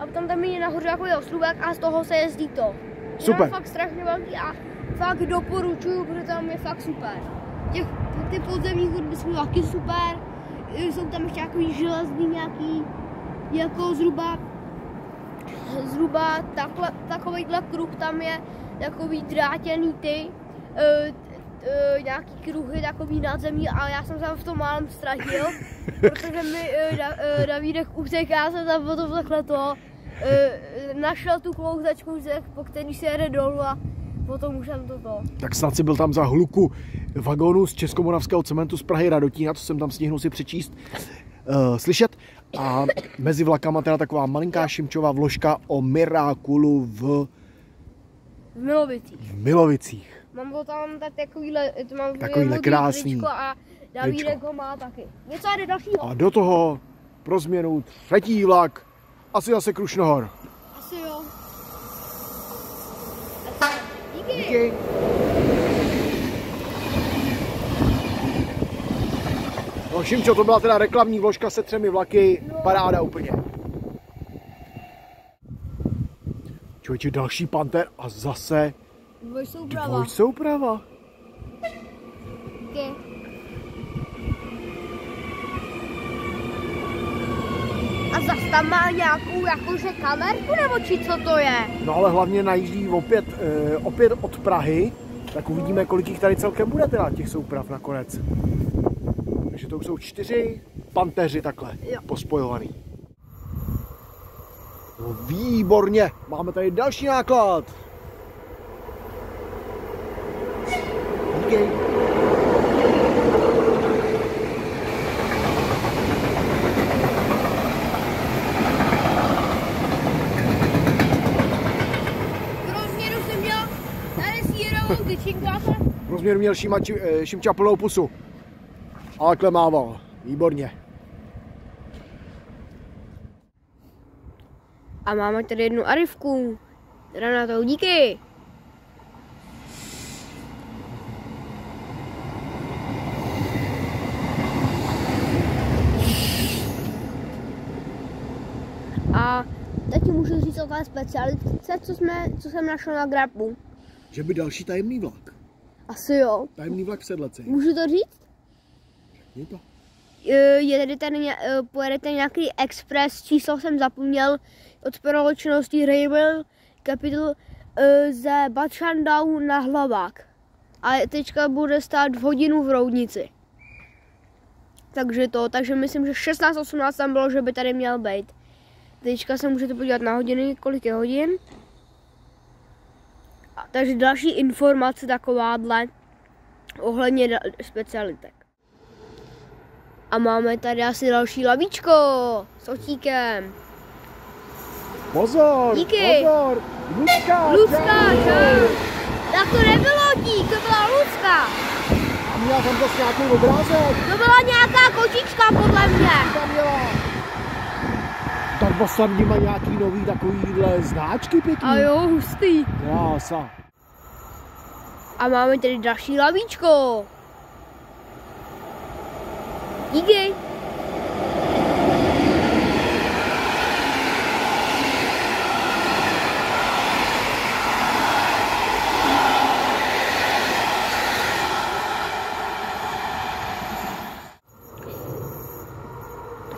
Speaker 2: A potom tam je nahoře takový ostrůvek a z toho se jezdí to.
Speaker 1: Super.
Speaker 2: Je to fakt strašně velký a fakt doporučuju, protože tam je fakt super. Těch, ty podzemní hudby jsou taky super. Jsou tam ještě takový železný nějaký, jako zhruba zhruba takhle, takovýhle kruh tam je takový drátěný ty, uh, uh, nějaký kruhy takový nadzemí, ale já jsem se tam v tom málem ztratil, protože mi uh, da, uh, Davídek utekl, já jsem tam potom takhle to, uh, našel tu klouzačku, po který se jede dolů a potom už jsem toto.
Speaker 1: Tak snad si byl tam za hluku vagónu z Českomoravského cementu z Prahy Radotína, to jsem tam stihnul si přečíst, uh, slyšet. A mezi vlakama teda taková malinká šimčová vložka o Mirákulu v,
Speaker 2: V Milovicích.
Speaker 1: v Milovicích.
Speaker 2: Mám to tam tak takovýhle, to mám
Speaker 1: Takovýhle krásný
Speaker 2: a Davídek ho má taky. Něco a jde dalšího.
Speaker 1: A do toho pro změnu třetí vlak, asi zase Krušnohor.
Speaker 2: Asi jo. Asi. Díky.
Speaker 1: Díky. No Šimčo, to byla teda reklamní vložka se třemi vlaky, paráda úplně. Člověče, další panter a zase
Speaker 2: Dvoj jsou prava.
Speaker 1: dvojsouprava.
Speaker 2: Díky. A zas tam má nějakou jakože kamerku nebo či co to je?
Speaker 1: No ale hlavně najíždí opět, eh, opět od Prahy, tak uvidíme, kolik jich tady celkem bude teda těch souprav nakonec. Takže to už jsou čtyři panteři takhle
Speaker 2: Jo.
Speaker 1: pospojovaný. No, výborně, máme tady další náklad. Díky.
Speaker 2: Jsem měl
Speaker 1: či- eh, Šimča plnou pusu. Ale klemával. Výborně.
Speaker 2: A máme tady jednu arivku. Teda na to díky. A teď můžu říct o té specialitce, co, jsme, co jsem našel na grapu.
Speaker 1: Že by další tajemný vlak.
Speaker 2: Asi jo.
Speaker 1: Tajemný vlak v Sedleci.
Speaker 2: Můžu to říct?
Speaker 1: Je to?
Speaker 2: Eh, jedete, ně- eh, pojedete nějaký express, číslo jsem zapomněl, od společnosti Railway Capital eh, ze Batchandau na Hlavák. A teďka bude stát v hodinu v Roudnici. Takže to, takže myslím, že 16.18 tam bylo, že by tady měl být. Teďka se můžete podívat na hodiny, kolik je hodin. A, takže další informace takováhle ohledně specialitek. A máme tady asi další lavíčko s otíkem.
Speaker 1: Pozor!
Speaker 2: Díky.
Speaker 1: Pozor! Lucka!
Speaker 2: Lucka. Tak to nebylo otík, to byla Lucka.
Speaker 1: A měla tam zase nějaký obrázek.
Speaker 2: To byla nějaká kočička podle mě.
Speaker 1: Tam měla. Tak Basardi má nějaký nový takovýhle značky pěkný.
Speaker 2: A jo, hustý.
Speaker 1: Krása.
Speaker 2: A máme tady další lavíčko. Díky.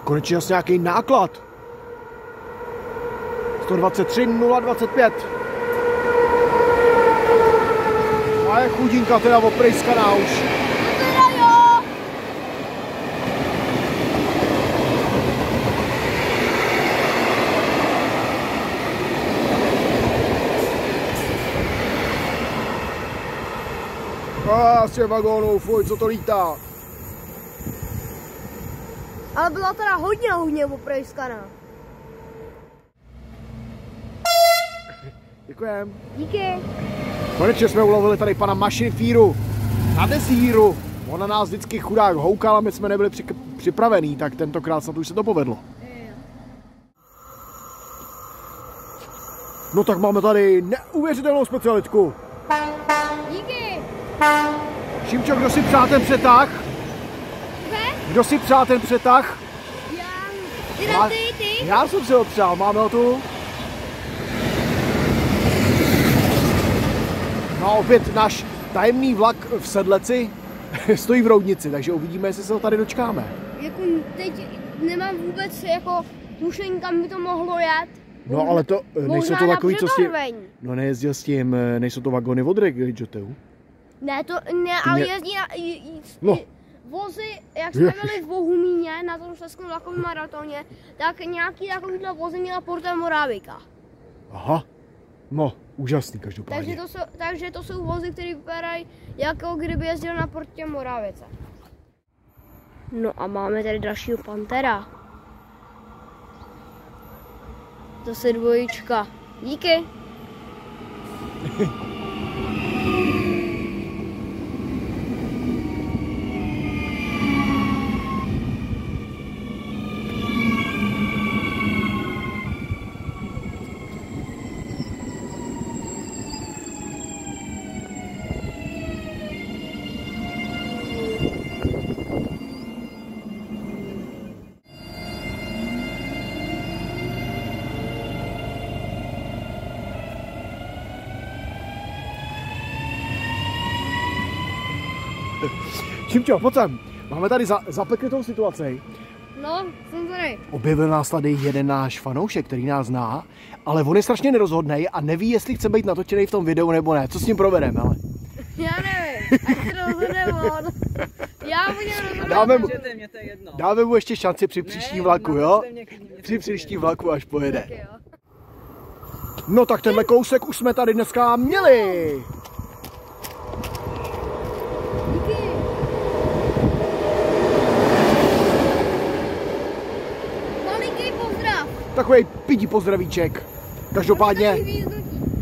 Speaker 1: Konečně zase nějaký náklad. 123 025. A je chudinka teda oprejskaná už.
Speaker 2: Teda jo.
Speaker 1: Těch vagónů, fuj, co to lítá.
Speaker 2: Ale byla teda hodně, hodně oprejskaná.
Speaker 1: Děkujem.
Speaker 2: Díky.
Speaker 1: Konečně jsme ulovili tady pana Mašinfíru na desíru. On na nás vždycky chudák houkal a my jsme nebyli při, připravení, tak tentokrát snad už se to povedlo. No tak máme tady neuvěřitelnou specialitku.
Speaker 2: Díky.
Speaker 1: Šimčo, kdo si přál ten přetah? Kdo si přál ten přetah?
Speaker 2: Já. Ty, ty.
Speaker 1: Já jsem si ho přál, máme ho tu. No a opět náš tajemný vlak v Sedleci stojí v Roudnici, takže uvidíme, jestli se ho tady dočkáme.
Speaker 2: Jako teď nemám vůbec jako tušení, kam by to mohlo jet.
Speaker 1: No ale to, eh, nejsou to takový, co si... No nejezdil s tím, eh, nejsou to vagony od Regitoteu.
Speaker 2: Ne, to ne, ale
Speaker 1: Mě-
Speaker 2: jezdí na i, i,
Speaker 1: No.
Speaker 2: vozy, jak jsme byli v Bohumíně na tom Slezském vlakovém maratoně, tak nějaký takovýhle vozy měla Porta Moravika.
Speaker 1: Aha, no, úžasný
Speaker 2: Takže
Speaker 1: každopádně.
Speaker 2: to, jsou, takže to jsou vozy, které vypadají jako kdyby jezdil na Portě Moravice. No a máme tady dalšího Pantera. Zase dvojička. Díky.
Speaker 1: Šimčo, pojď sem. Máme tady za, zapeklitou situaci.
Speaker 2: No, jsem tady.
Speaker 1: Objevil nás tady jeden náš fanoušek, který nás zná, ale on je strašně nerozhodný a neví, jestli chce být natočený v tom videu nebo ne. Co s ním provedeme, ale?
Speaker 2: Já nevím, ať se rozhodne on. Já budem rozhodnout.
Speaker 1: Dáme mu,
Speaker 3: mě to je jedno.
Speaker 1: dáme mu ještě šanci při příštím
Speaker 3: Ne,
Speaker 1: vlaku, jo?
Speaker 3: mě
Speaker 1: Při
Speaker 3: to
Speaker 1: příštím vlaku, až pojede.
Speaker 2: Tak jo.
Speaker 1: No tak tenhle kousek už jsme tady dneska měli.
Speaker 2: Díky. Maliký pozdrav.
Speaker 1: Takový pidí pozdravíček. Každopádně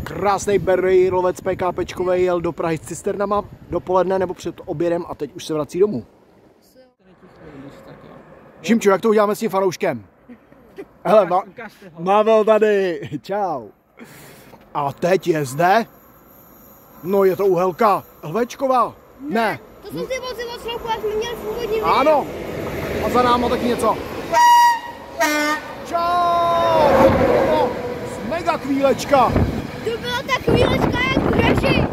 Speaker 1: krásný berry lovec PKPčkovej jel do Prahy s cisternama dopoledne nebo před obědem a teď už se vrací domů. Šimčo, jak to uděláme s tím fanouškem? Hele, ma. Mavel tady, čau. A teď je zde, no je to uhelka Lvečková, ne,
Speaker 2: To jsou ty vozy od jak jsme měli v původním
Speaker 1: ano, a za náma taky něco. Čau, mega kvílečka.
Speaker 2: To byla ta chvílečka jak v Reži.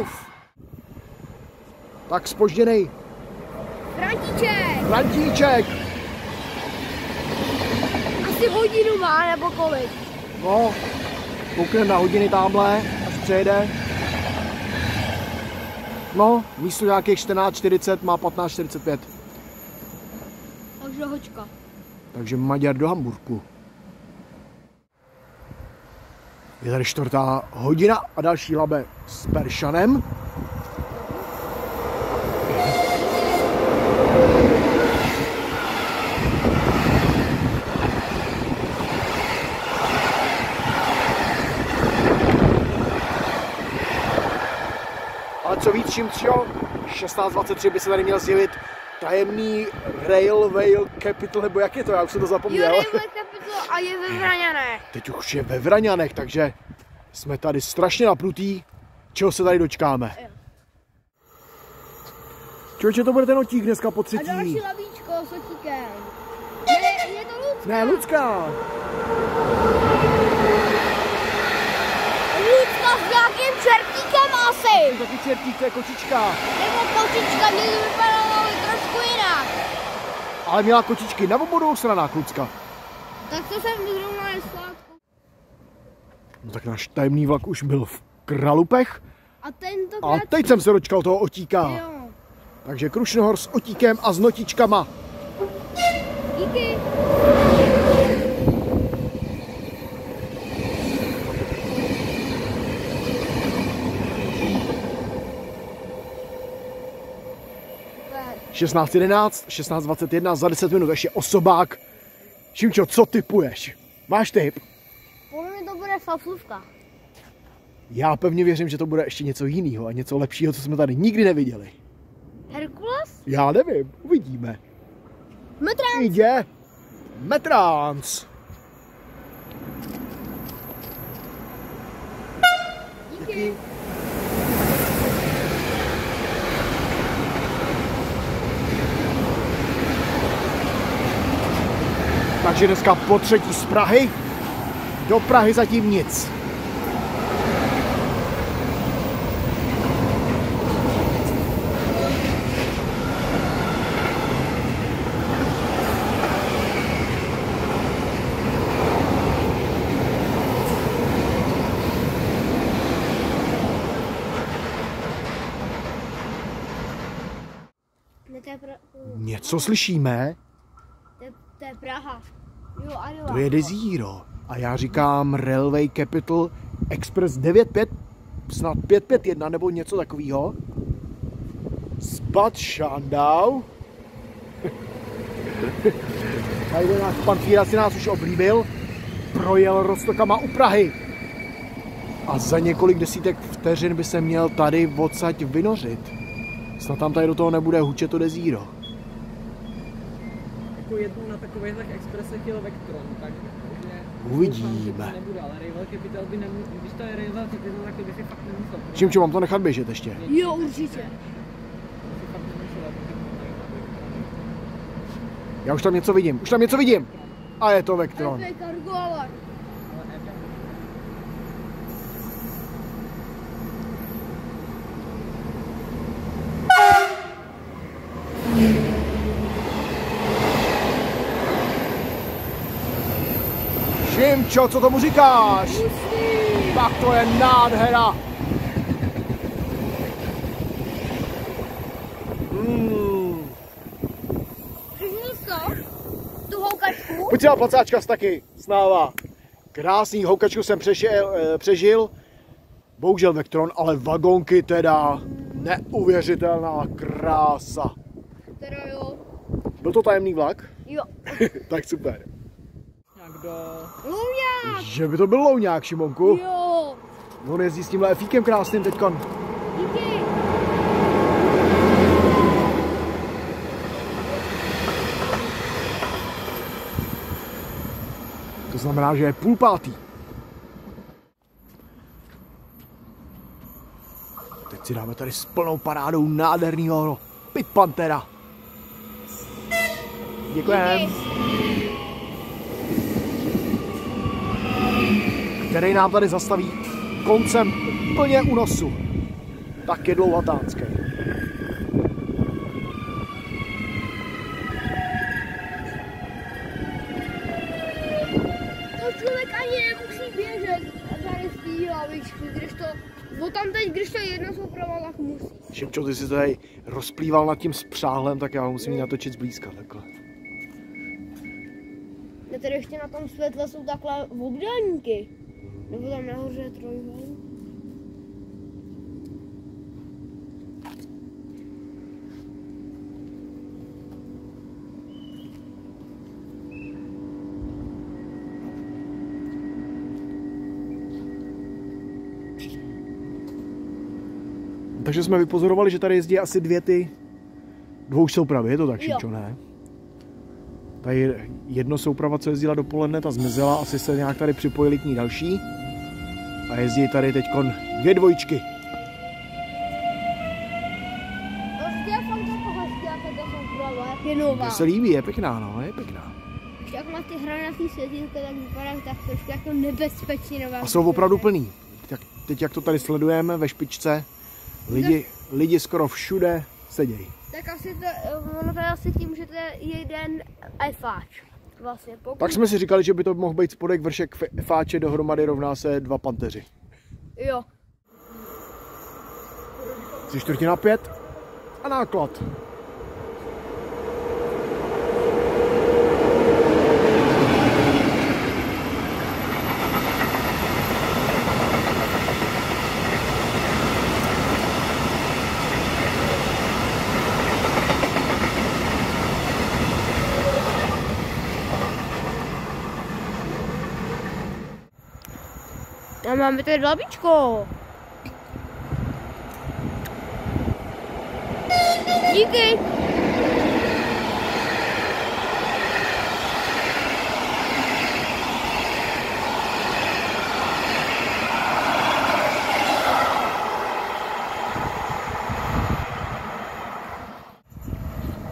Speaker 1: Uf. Tak spožděnej
Speaker 2: Frantiček.
Speaker 1: Frantíček.
Speaker 2: Asi hodinu má, nebo kolik.
Speaker 1: No, koukneme na hodiny tamhle, až přejede. No, místo nějakých 14.40 má 15.45.
Speaker 2: Takže hočka.
Speaker 1: Takže Maďar do Hamburku. Je tady čtvrtá hodina a další labe s Peršanem. Čím třiho, 16.23 by se tady měl zjevit tajemný Railway Capital, nebo jak je to, já už jsem to zapomněl.
Speaker 2: Jury Capitol a je ve Vraňanech.
Speaker 1: Teď už je ve Vraňanech, takže jsme tady strašně napnutý, čeho se tady dočkáme.
Speaker 2: Jo.
Speaker 1: Člověče, to bude ten otík dneska po
Speaker 2: A další
Speaker 1: třetí.
Speaker 2: lavíčko s otíkem. Je, je to Lucka.
Speaker 1: Ne, Lucka.
Speaker 2: Lucka s nějakým čertíkem asi.
Speaker 1: Taky čertík, to je kočička.
Speaker 2: Nebo kočička, mě to vypadalo trošku jinak.
Speaker 1: Ale měla kočičky na obou stranách, Lucka.
Speaker 2: Tak to jsem zrovna nesládko.
Speaker 1: No tak náš tajemný vlak už byl v Kralupech
Speaker 2: A
Speaker 1: a
Speaker 2: tentokrát...
Speaker 1: teď jsem se dočkal toho otíka.
Speaker 2: Jo.
Speaker 1: Takže Krušnohor s otíkem a s notičkama.
Speaker 2: Díky. Tak,
Speaker 1: 16.11, 16.21, za 10 minut ještě osobák. Šimčo, co typuješ? Máš tip?
Speaker 2: Podle mě to bude fafluvka.
Speaker 1: Já pevně věřím, že to bude ještě něco jiného a něco lepšího, co jsme tady nikdy neviděli.
Speaker 2: Herku
Speaker 1: Já nevím, uvidíme.
Speaker 2: Metrán!
Speaker 1: Jde Metrans.
Speaker 2: Díky.
Speaker 1: Takže dneska po třetí z Prahy. Do Prahy zatím nic. Něco slyšíme,
Speaker 2: to, je, to je Praha. A
Speaker 1: to je Desiro. A já říkám Railway Capital Express 95, snad 551 nebo něco takového. Bad Schandau. Tady náš pan Fíra si nás už oblíbil. Projel Rostokama u Prahy. A za několik desítek vteřin by se měl tady odsaď vynořit. Snad tam tady do toho nebude hučet to Desiro.
Speaker 3: Jako jednou na takovýchhle expresech jel Vectron, tak takže
Speaker 1: Uvidíme.
Speaker 3: nebude, ale Railway Capital by nemusel, když to je Railway Capital, tak to by si fakt nemusel.
Speaker 1: Čím mám to nechat běžet ještě?
Speaker 2: Jo, určitě.
Speaker 1: Já už tam něco vidím, už tam něco vidím. A je to Vectron.
Speaker 2: To je cargo alarm.
Speaker 3: Ale ne,
Speaker 1: Šimčo, co tomu říkáš? Tak to je nádhera. Mm.
Speaker 2: Tu houkačku?
Speaker 1: Pojď si na placáčka taky, snáva. Krásný houkačku jsem přešel, eh, přežil. Bohužel Vectron, ale vagonky teda neuvěřitelná krása.
Speaker 2: Teda jo.
Speaker 1: Byl to tajemný vlak?
Speaker 2: Jo.
Speaker 1: tak super.
Speaker 3: Nějak do...
Speaker 2: Louňák!
Speaker 1: Že by to byl louňák, Šimonku.
Speaker 2: Jo.
Speaker 1: On jezdí s tímhle efíkem krásným teďkon.
Speaker 2: Díky.
Speaker 1: To znamená, že je půl pátý. Teď si dáme tady s plnou parádou nádhernýho Pit Pantera. Děkujem. Který nám tady zastaví koncem úplně u nosu. Tak je dlouhatánský.
Speaker 2: To člověk ani nemusí běžet tady z té hlavičky, když to... Bo tam teď, když to jedno souprava, tak musí.
Speaker 1: Šimčo, ty jsi tady rozplýval nad tím spřáhlem, tak já ho musím natočit zblízka takhle.
Speaker 2: A tady ještě na tom světle jsou takhle obdélníky. Nebo tam nahoře je trojhel.
Speaker 1: Takže jsme vypozorovali, že tady jezdí asi dvě ty dvou soupravy, je to tak. Šimčo, ne? Tady jedno souprava, co jezdila dopoledne, ta zmizela, asi se nějak tady připojili k ní další. A jezdí tady teď dvě dvojčky.
Speaker 2: Prostě to
Speaker 1: se líbí, je pěkná, no, je pěkná.
Speaker 2: Jak má ty hranatý světýlka, tak vypadá tak trošku jako nebezpečně nová.
Speaker 1: A jsou opravdu plný. Tak teď, jak to tady sledujeme ve špičce, lidi, lidi skoro všude sedějí.
Speaker 2: Tak asi to, ono to je asi tím, že to je jeden efáč. Vlastně, pokud...
Speaker 1: Pak jsme si říkali, že by to mohl být spodek vršek fáče dohromady rovná se dva panteři.
Speaker 2: Jo.
Speaker 1: Tři čtvrtě na pět a náklad.
Speaker 2: Máme tady labičko. Díky.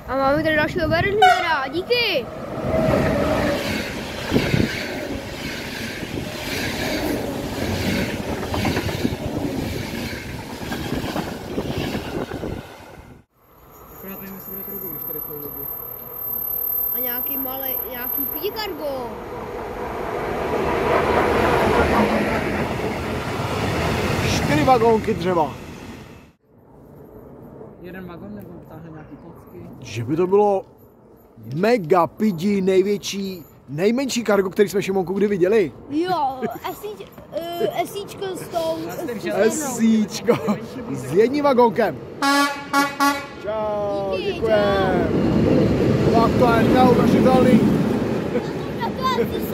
Speaker 2: A máme tady dalšího Berlinera, díky!
Speaker 3: Akorát nevím, jestli bude krugu, když tady jsou lidi.
Speaker 2: A nějaký malý, nějaký píkargo.
Speaker 1: Čtyři vagónky dřeva.
Speaker 3: Jeden vagon nebo táhne nějaký kocky.
Speaker 1: Že by to bylo mega pidi, největší, nejmenší kargo, který jsme Šimonku kdy viděli.
Speaker 2: Jo, esíč, uh, esíčko s tou...
Speaker 1: Esíčko. S jedním vagónkem. Čau,
Speaker 2: Díky,
Speaker 1: děkujeme. Tak to je neuvěřitelný.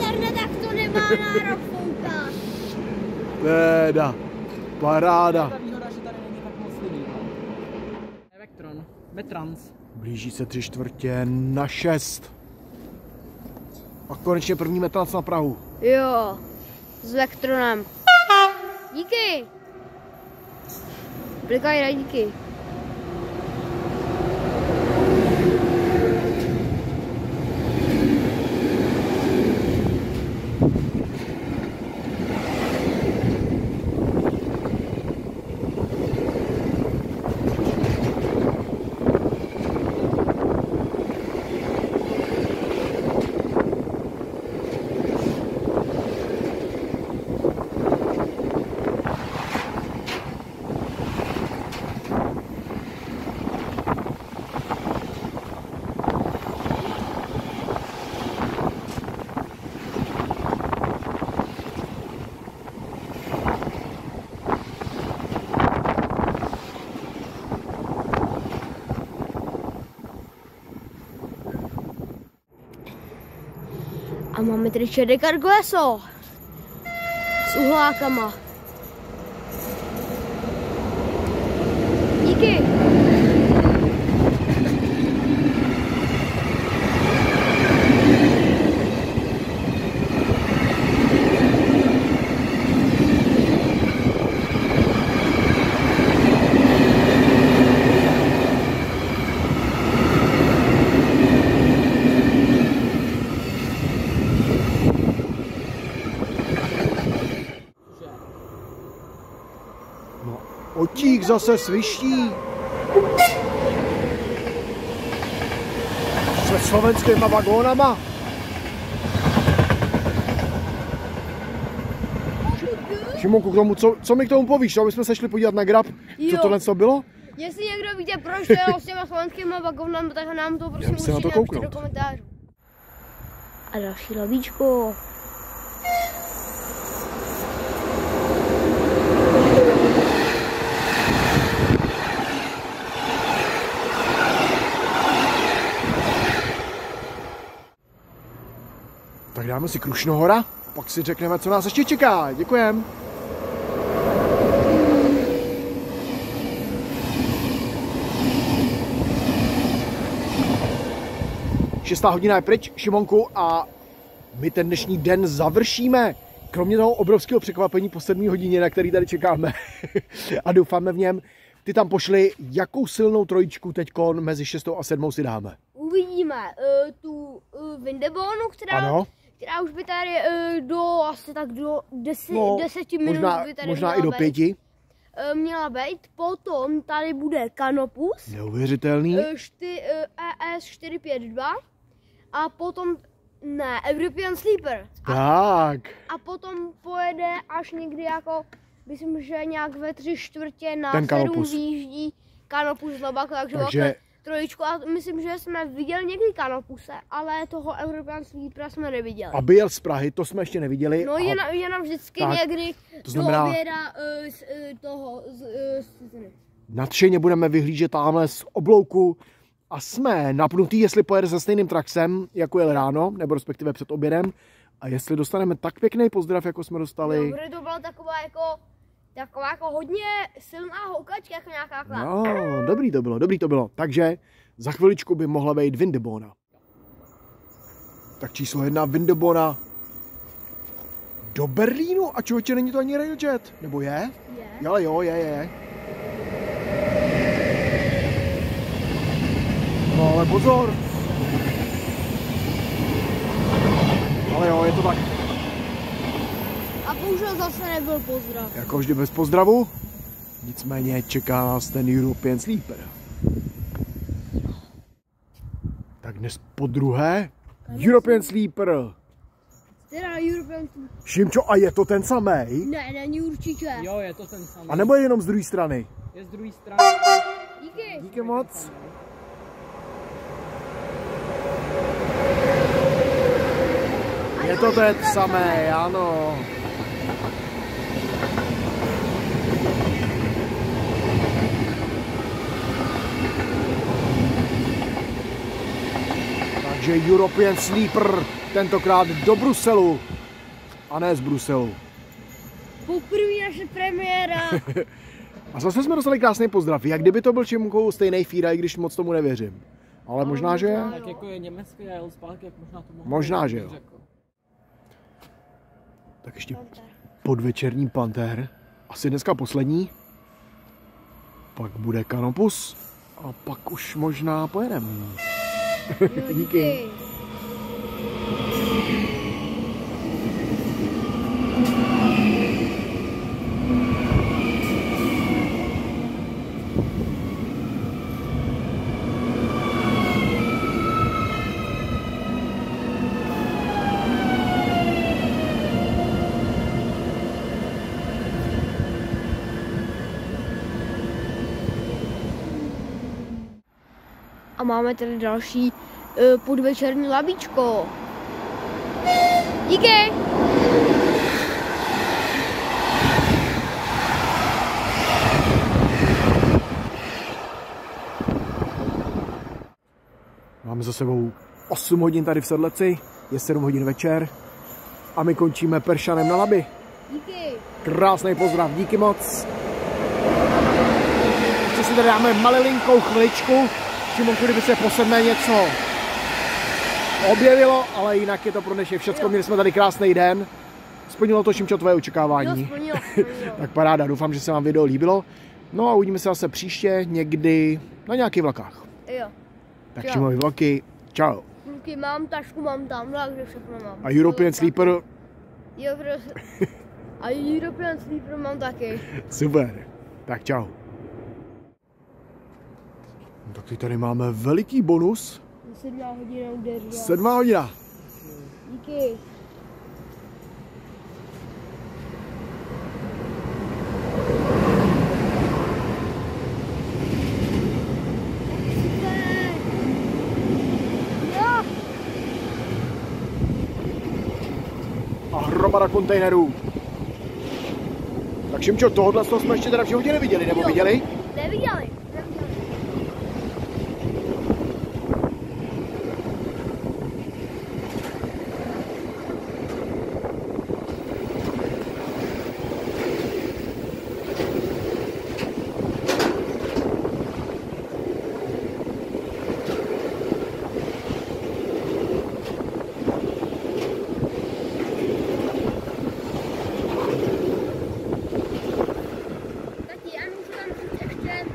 Speaker 2: Serne, tak to nemá nárok foukat.
Speaker 1: Teda, paráda.
Speaker 3: Ta výhoda, že tady není tak moc lidí. Elektron. Metrans.
Speaker 1: Blíží se tři čtvrtě na šest. A konečně první metrac na Prahu.
Speaker 2: Jo, s Vectronem. Díky. Klikaj na díky. Máme tady šedé kargoeso. S uhlákama. Díky.
Speaker 1: No, otík zase sviští. Se slovenskýma vagónama. Šimonku, k tomu, co, co mi k tomu povíš, aby jsme se šli podívat na grab, co
Speaker 2: Jo.
Speaker 1: tohle co bylo?
Speaker 2: Jestli někdo víte, proč to jelo s těma slovenskýma vagonami, tak nám to prosím
Speaker 1: kouknout.
Speaker 2: do komentářů. A další labíčko.
Speaker 1: Tak dáme si Krušnohora, pak si řekneme, co nás ještě čeká. Děkujem. Šestá hodina je pryč, Šimonku, a my ten dnešní den završíme. Kromě toho obrovského překvapení po 7 hodině, na který tady čekáme a doufáme v něm, ty tam pošli, jakou silnou trojičku teď mezi 6 a 7 si dáme.
Speaker 2: Uvidíme uh, tu uh, Windebonu, která,
Speaker 1: Ano,
Speaker 2: která už by tady uh, do asi tak do desi,
Speaker 1: no,
Speaker 2: deseti minut
Speaker 1: možná,
Speaker 2: by tady
Speaker 1: možná
Speaker 2: měla
Speaker 1: i do
Speaker 2: být.
Speaker 1: pěti.
Speaker 2: Uh, měla být. Potom tady bude Canopus.
Speaker 1: Neuvěřitelný.
Speaker 2: Eh, šty, eh, ES 452 a potom ne, European Sleeper. A,
Speaker 1: Tak,
Speaker 2: a potom pojede až někdy jako, myslím, že nějak ve tři čtvrtě na
Speaker 1: Ten
Speaker 2: sedm
Speaker 1: Canopus.
Speaker 2: výjíždí Canopus z takže,
Speaker 1: Takže-
Speaker 2: takže trojičku a myslím, že jsme viděli někdy Canopuse, ale toho European Sleepera jsme neviděli.
Speaker 1: aby jel z Prahy, to jsme ještě neviděli.
Speaker 2: No
Speaker 1: a
Speaker 2: jenom, jenom vždycky
Speaker 1: Tak,
Speaker 2: někdy
Speaker 1: to znamená-
Speaker 2: do oběda uh, z, uh, toho, z, uh, z
Speaker 1: nadšeně budeme vyhlížet tamhle z oblouku a jsme napnutý, jestli pojede se stejným traxem, jako jel ráno, nebo respektive před obědem. A jestli dostaneme tak pěkný pozdrav, jako jsme dostali.
Speaker 2: Dobře, to byla taková jako, taková jako hodně silná houkačka, jako nějaká taková.
Speaker 1: No, dobrý to bylo, dobrý to bylo. Takže Za chviličku by mohla být Vindebona. Tak číslo jedna Vindebona do Berlínu a člověče není to ani Railjet, nebo je?
Speaker 2: Je.
Speaker 1: Ale jo, je, je. No ale pozor. Ale jo, je to tak.
Speaker 2: A bohužel zase nebyl pozdrav.
Speaker 1: Jako vždy bez pozdravu. Nicméně čeká nás ten European Sleeper. Tak dnes po druhé European Sleeper.
Speaker 2: Teda European
Speaker 1: Šimčo, a je to ten samej?
Speaker 2: Ne, není určitě.
Speaker 3: Jo, je to ten samý.
Speaker 1: A nebo je jenom z druhé strany?
Speaker 3: Je z druhé strany.
Speaker 2: Díky.
Speaker 1: Díky moc. Je to ten samé, ano. že European Sleeper tentokrát do Bruselu a ne z Bruselu.
Speaker 2: Poprvé naše premiéra.
Speaker 1: a zase jsme dostali krásný pozdrav. Jak kdyby to byl Čimkou stejný Fíra, i když moc tomu nevěřím. Ale no, možná, že...
Speaker 3: Tak jako je německý a jel jak možná to mohlo
Speaker 1: Možná, že jo. Tak ještě podvečerní panter. Asi dneska poslední. Pak bude kanopus. A pak už možná
Speaker 2: pojedeme.
Speaker 1: 2
Speaker 2: 件。máme tady další uh, podvečerní labíčko. Díky.
Speaker 1: Máme za sebou 8 hodin tady v Sedleci. Je 7 hodin večer. A my končíme Peršanem na Labi.
Speaker 2: Díky.
Speaker 1: Krásný pozdrav, díky moc. Ještě si tady dáme malilinkou chviličku. Šimonku, kdyby se po sedmé něco objevilo, ale jinak je to pro dnešek všecko. Měli jsme tady krásný den. Splnilo to Šimčo tvoje
Speaker 2: Jo,
Speaker 1: očekávání.
Speaker 2: splnilo, splnilo.
Speaker 1: Tak paráda, doufám, že se vám video líbilo. No a uvidíme se zase příště někdy na nějakých vlakách.
Speaker 2: jo.
Speaker 1: Tak. Šimovi vlaky, čau.
Speaker 2: Kluky, mám tašku, mám tam, takže všechno mám.
Speaker 1: A European Sleeper,
Speaker 2: Jo, prostě. A European Sleeper mám taky.
Speaker 1: super. Tak čau. Tak teď tady máme veliký bonus.
Speaker 2: Sedmá hodina udeřila.
Speaker 1: Sedmá hodina.
Speaker 2: Díky.
Speaker 1: A hromada kontejnerů. Tak Šimčo, toho jsme ještě teda v životě neviděli, nebo
Speaker 2: Jo.
Speaker 1: viděli?
Speaker 2: neviděli. neviděli. Tati, já můžu tam říct ještě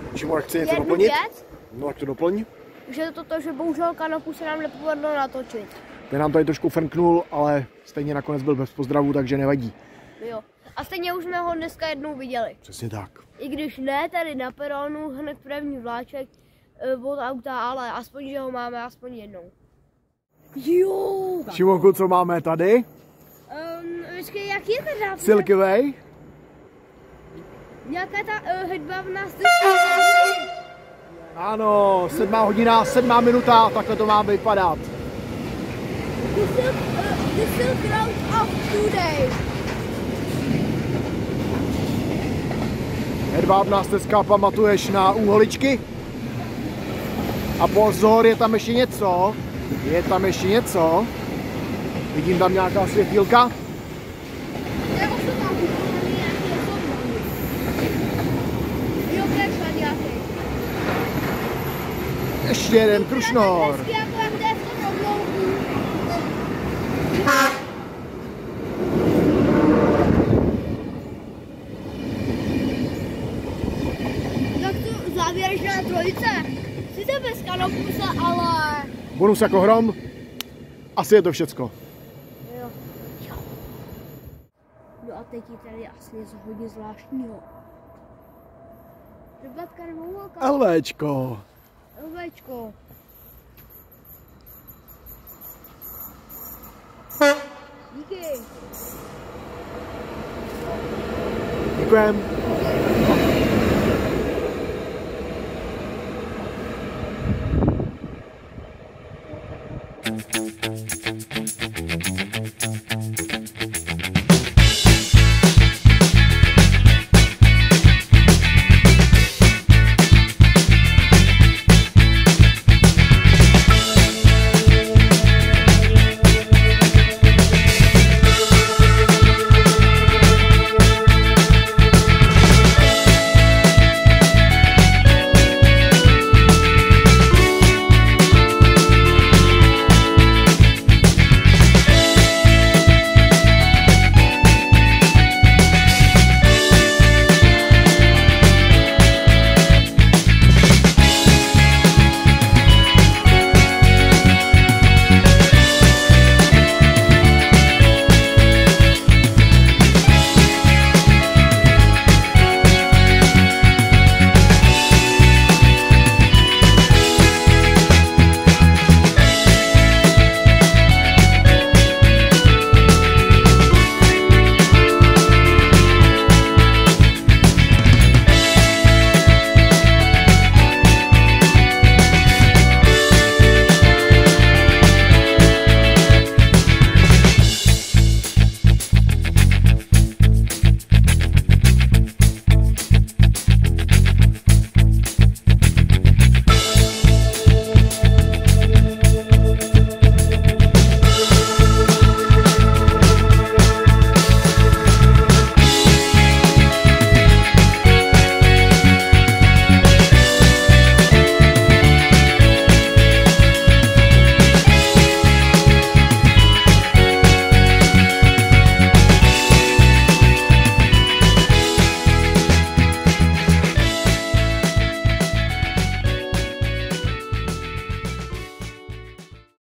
Speaker 1: Chce něco
Speaker 2: jednu
Speaker 1: doplnit?
Speaker 2: věc,
Speaker 1: No, jak to doplň?
Speaker 2: že je to to, že bohužel kanopu se nám nepovedlo natočit.
Speaker 1: Ten nám tady trošku frnknul, ale stejně nakonec byl bez pozdravu, takže nevadí.
Speaker 2: Jo. A stejně už jsme ho dneska jednou viděli.
Speaker 1: Přesně tak.
Speaker 2: I když ne tady na peronu, hned první vláček eh, od auta, ale aspoň, že ho máme aspoň jednou. Jo!
Speaker 1: Šimonku, co máme tady?
Speaker 2: Um, počkej, jak je teda?
Speaker 1: Silky Way.
Speaker 2: Nějaká ta uh, hudba v nás
Speaker 1: Ano, sedmá hodina, sedmá minuta, takhle to má vypadat.
Speaker 2: The Silk, the Silk Road of Today.
Speaker 1: Hedváb nás dneska pamatuješ na úholičky? A pozor, je tam ještě něco. Je tam ještě něco. Vidím tam nějaká světýlka.
Speaker 2: To je osoba, to je nějaký osoba. Jo, prešla nějaký.
Speaker 1: Ještě jeden krušnor.
Speaker 2: Tak to závěrečná trojice. Sice bez kanopuse, ale...
Speaker 1: Bonus jako hrom. Asi je to všecko.
Speaker 2: Jo. No a teď je tady asi něco hodně zvláštního. Rybatka nebo?
Speaker 1: LVčko.
Speaker 2: Ovečko. Díky.
Speaker 1: Děkujem.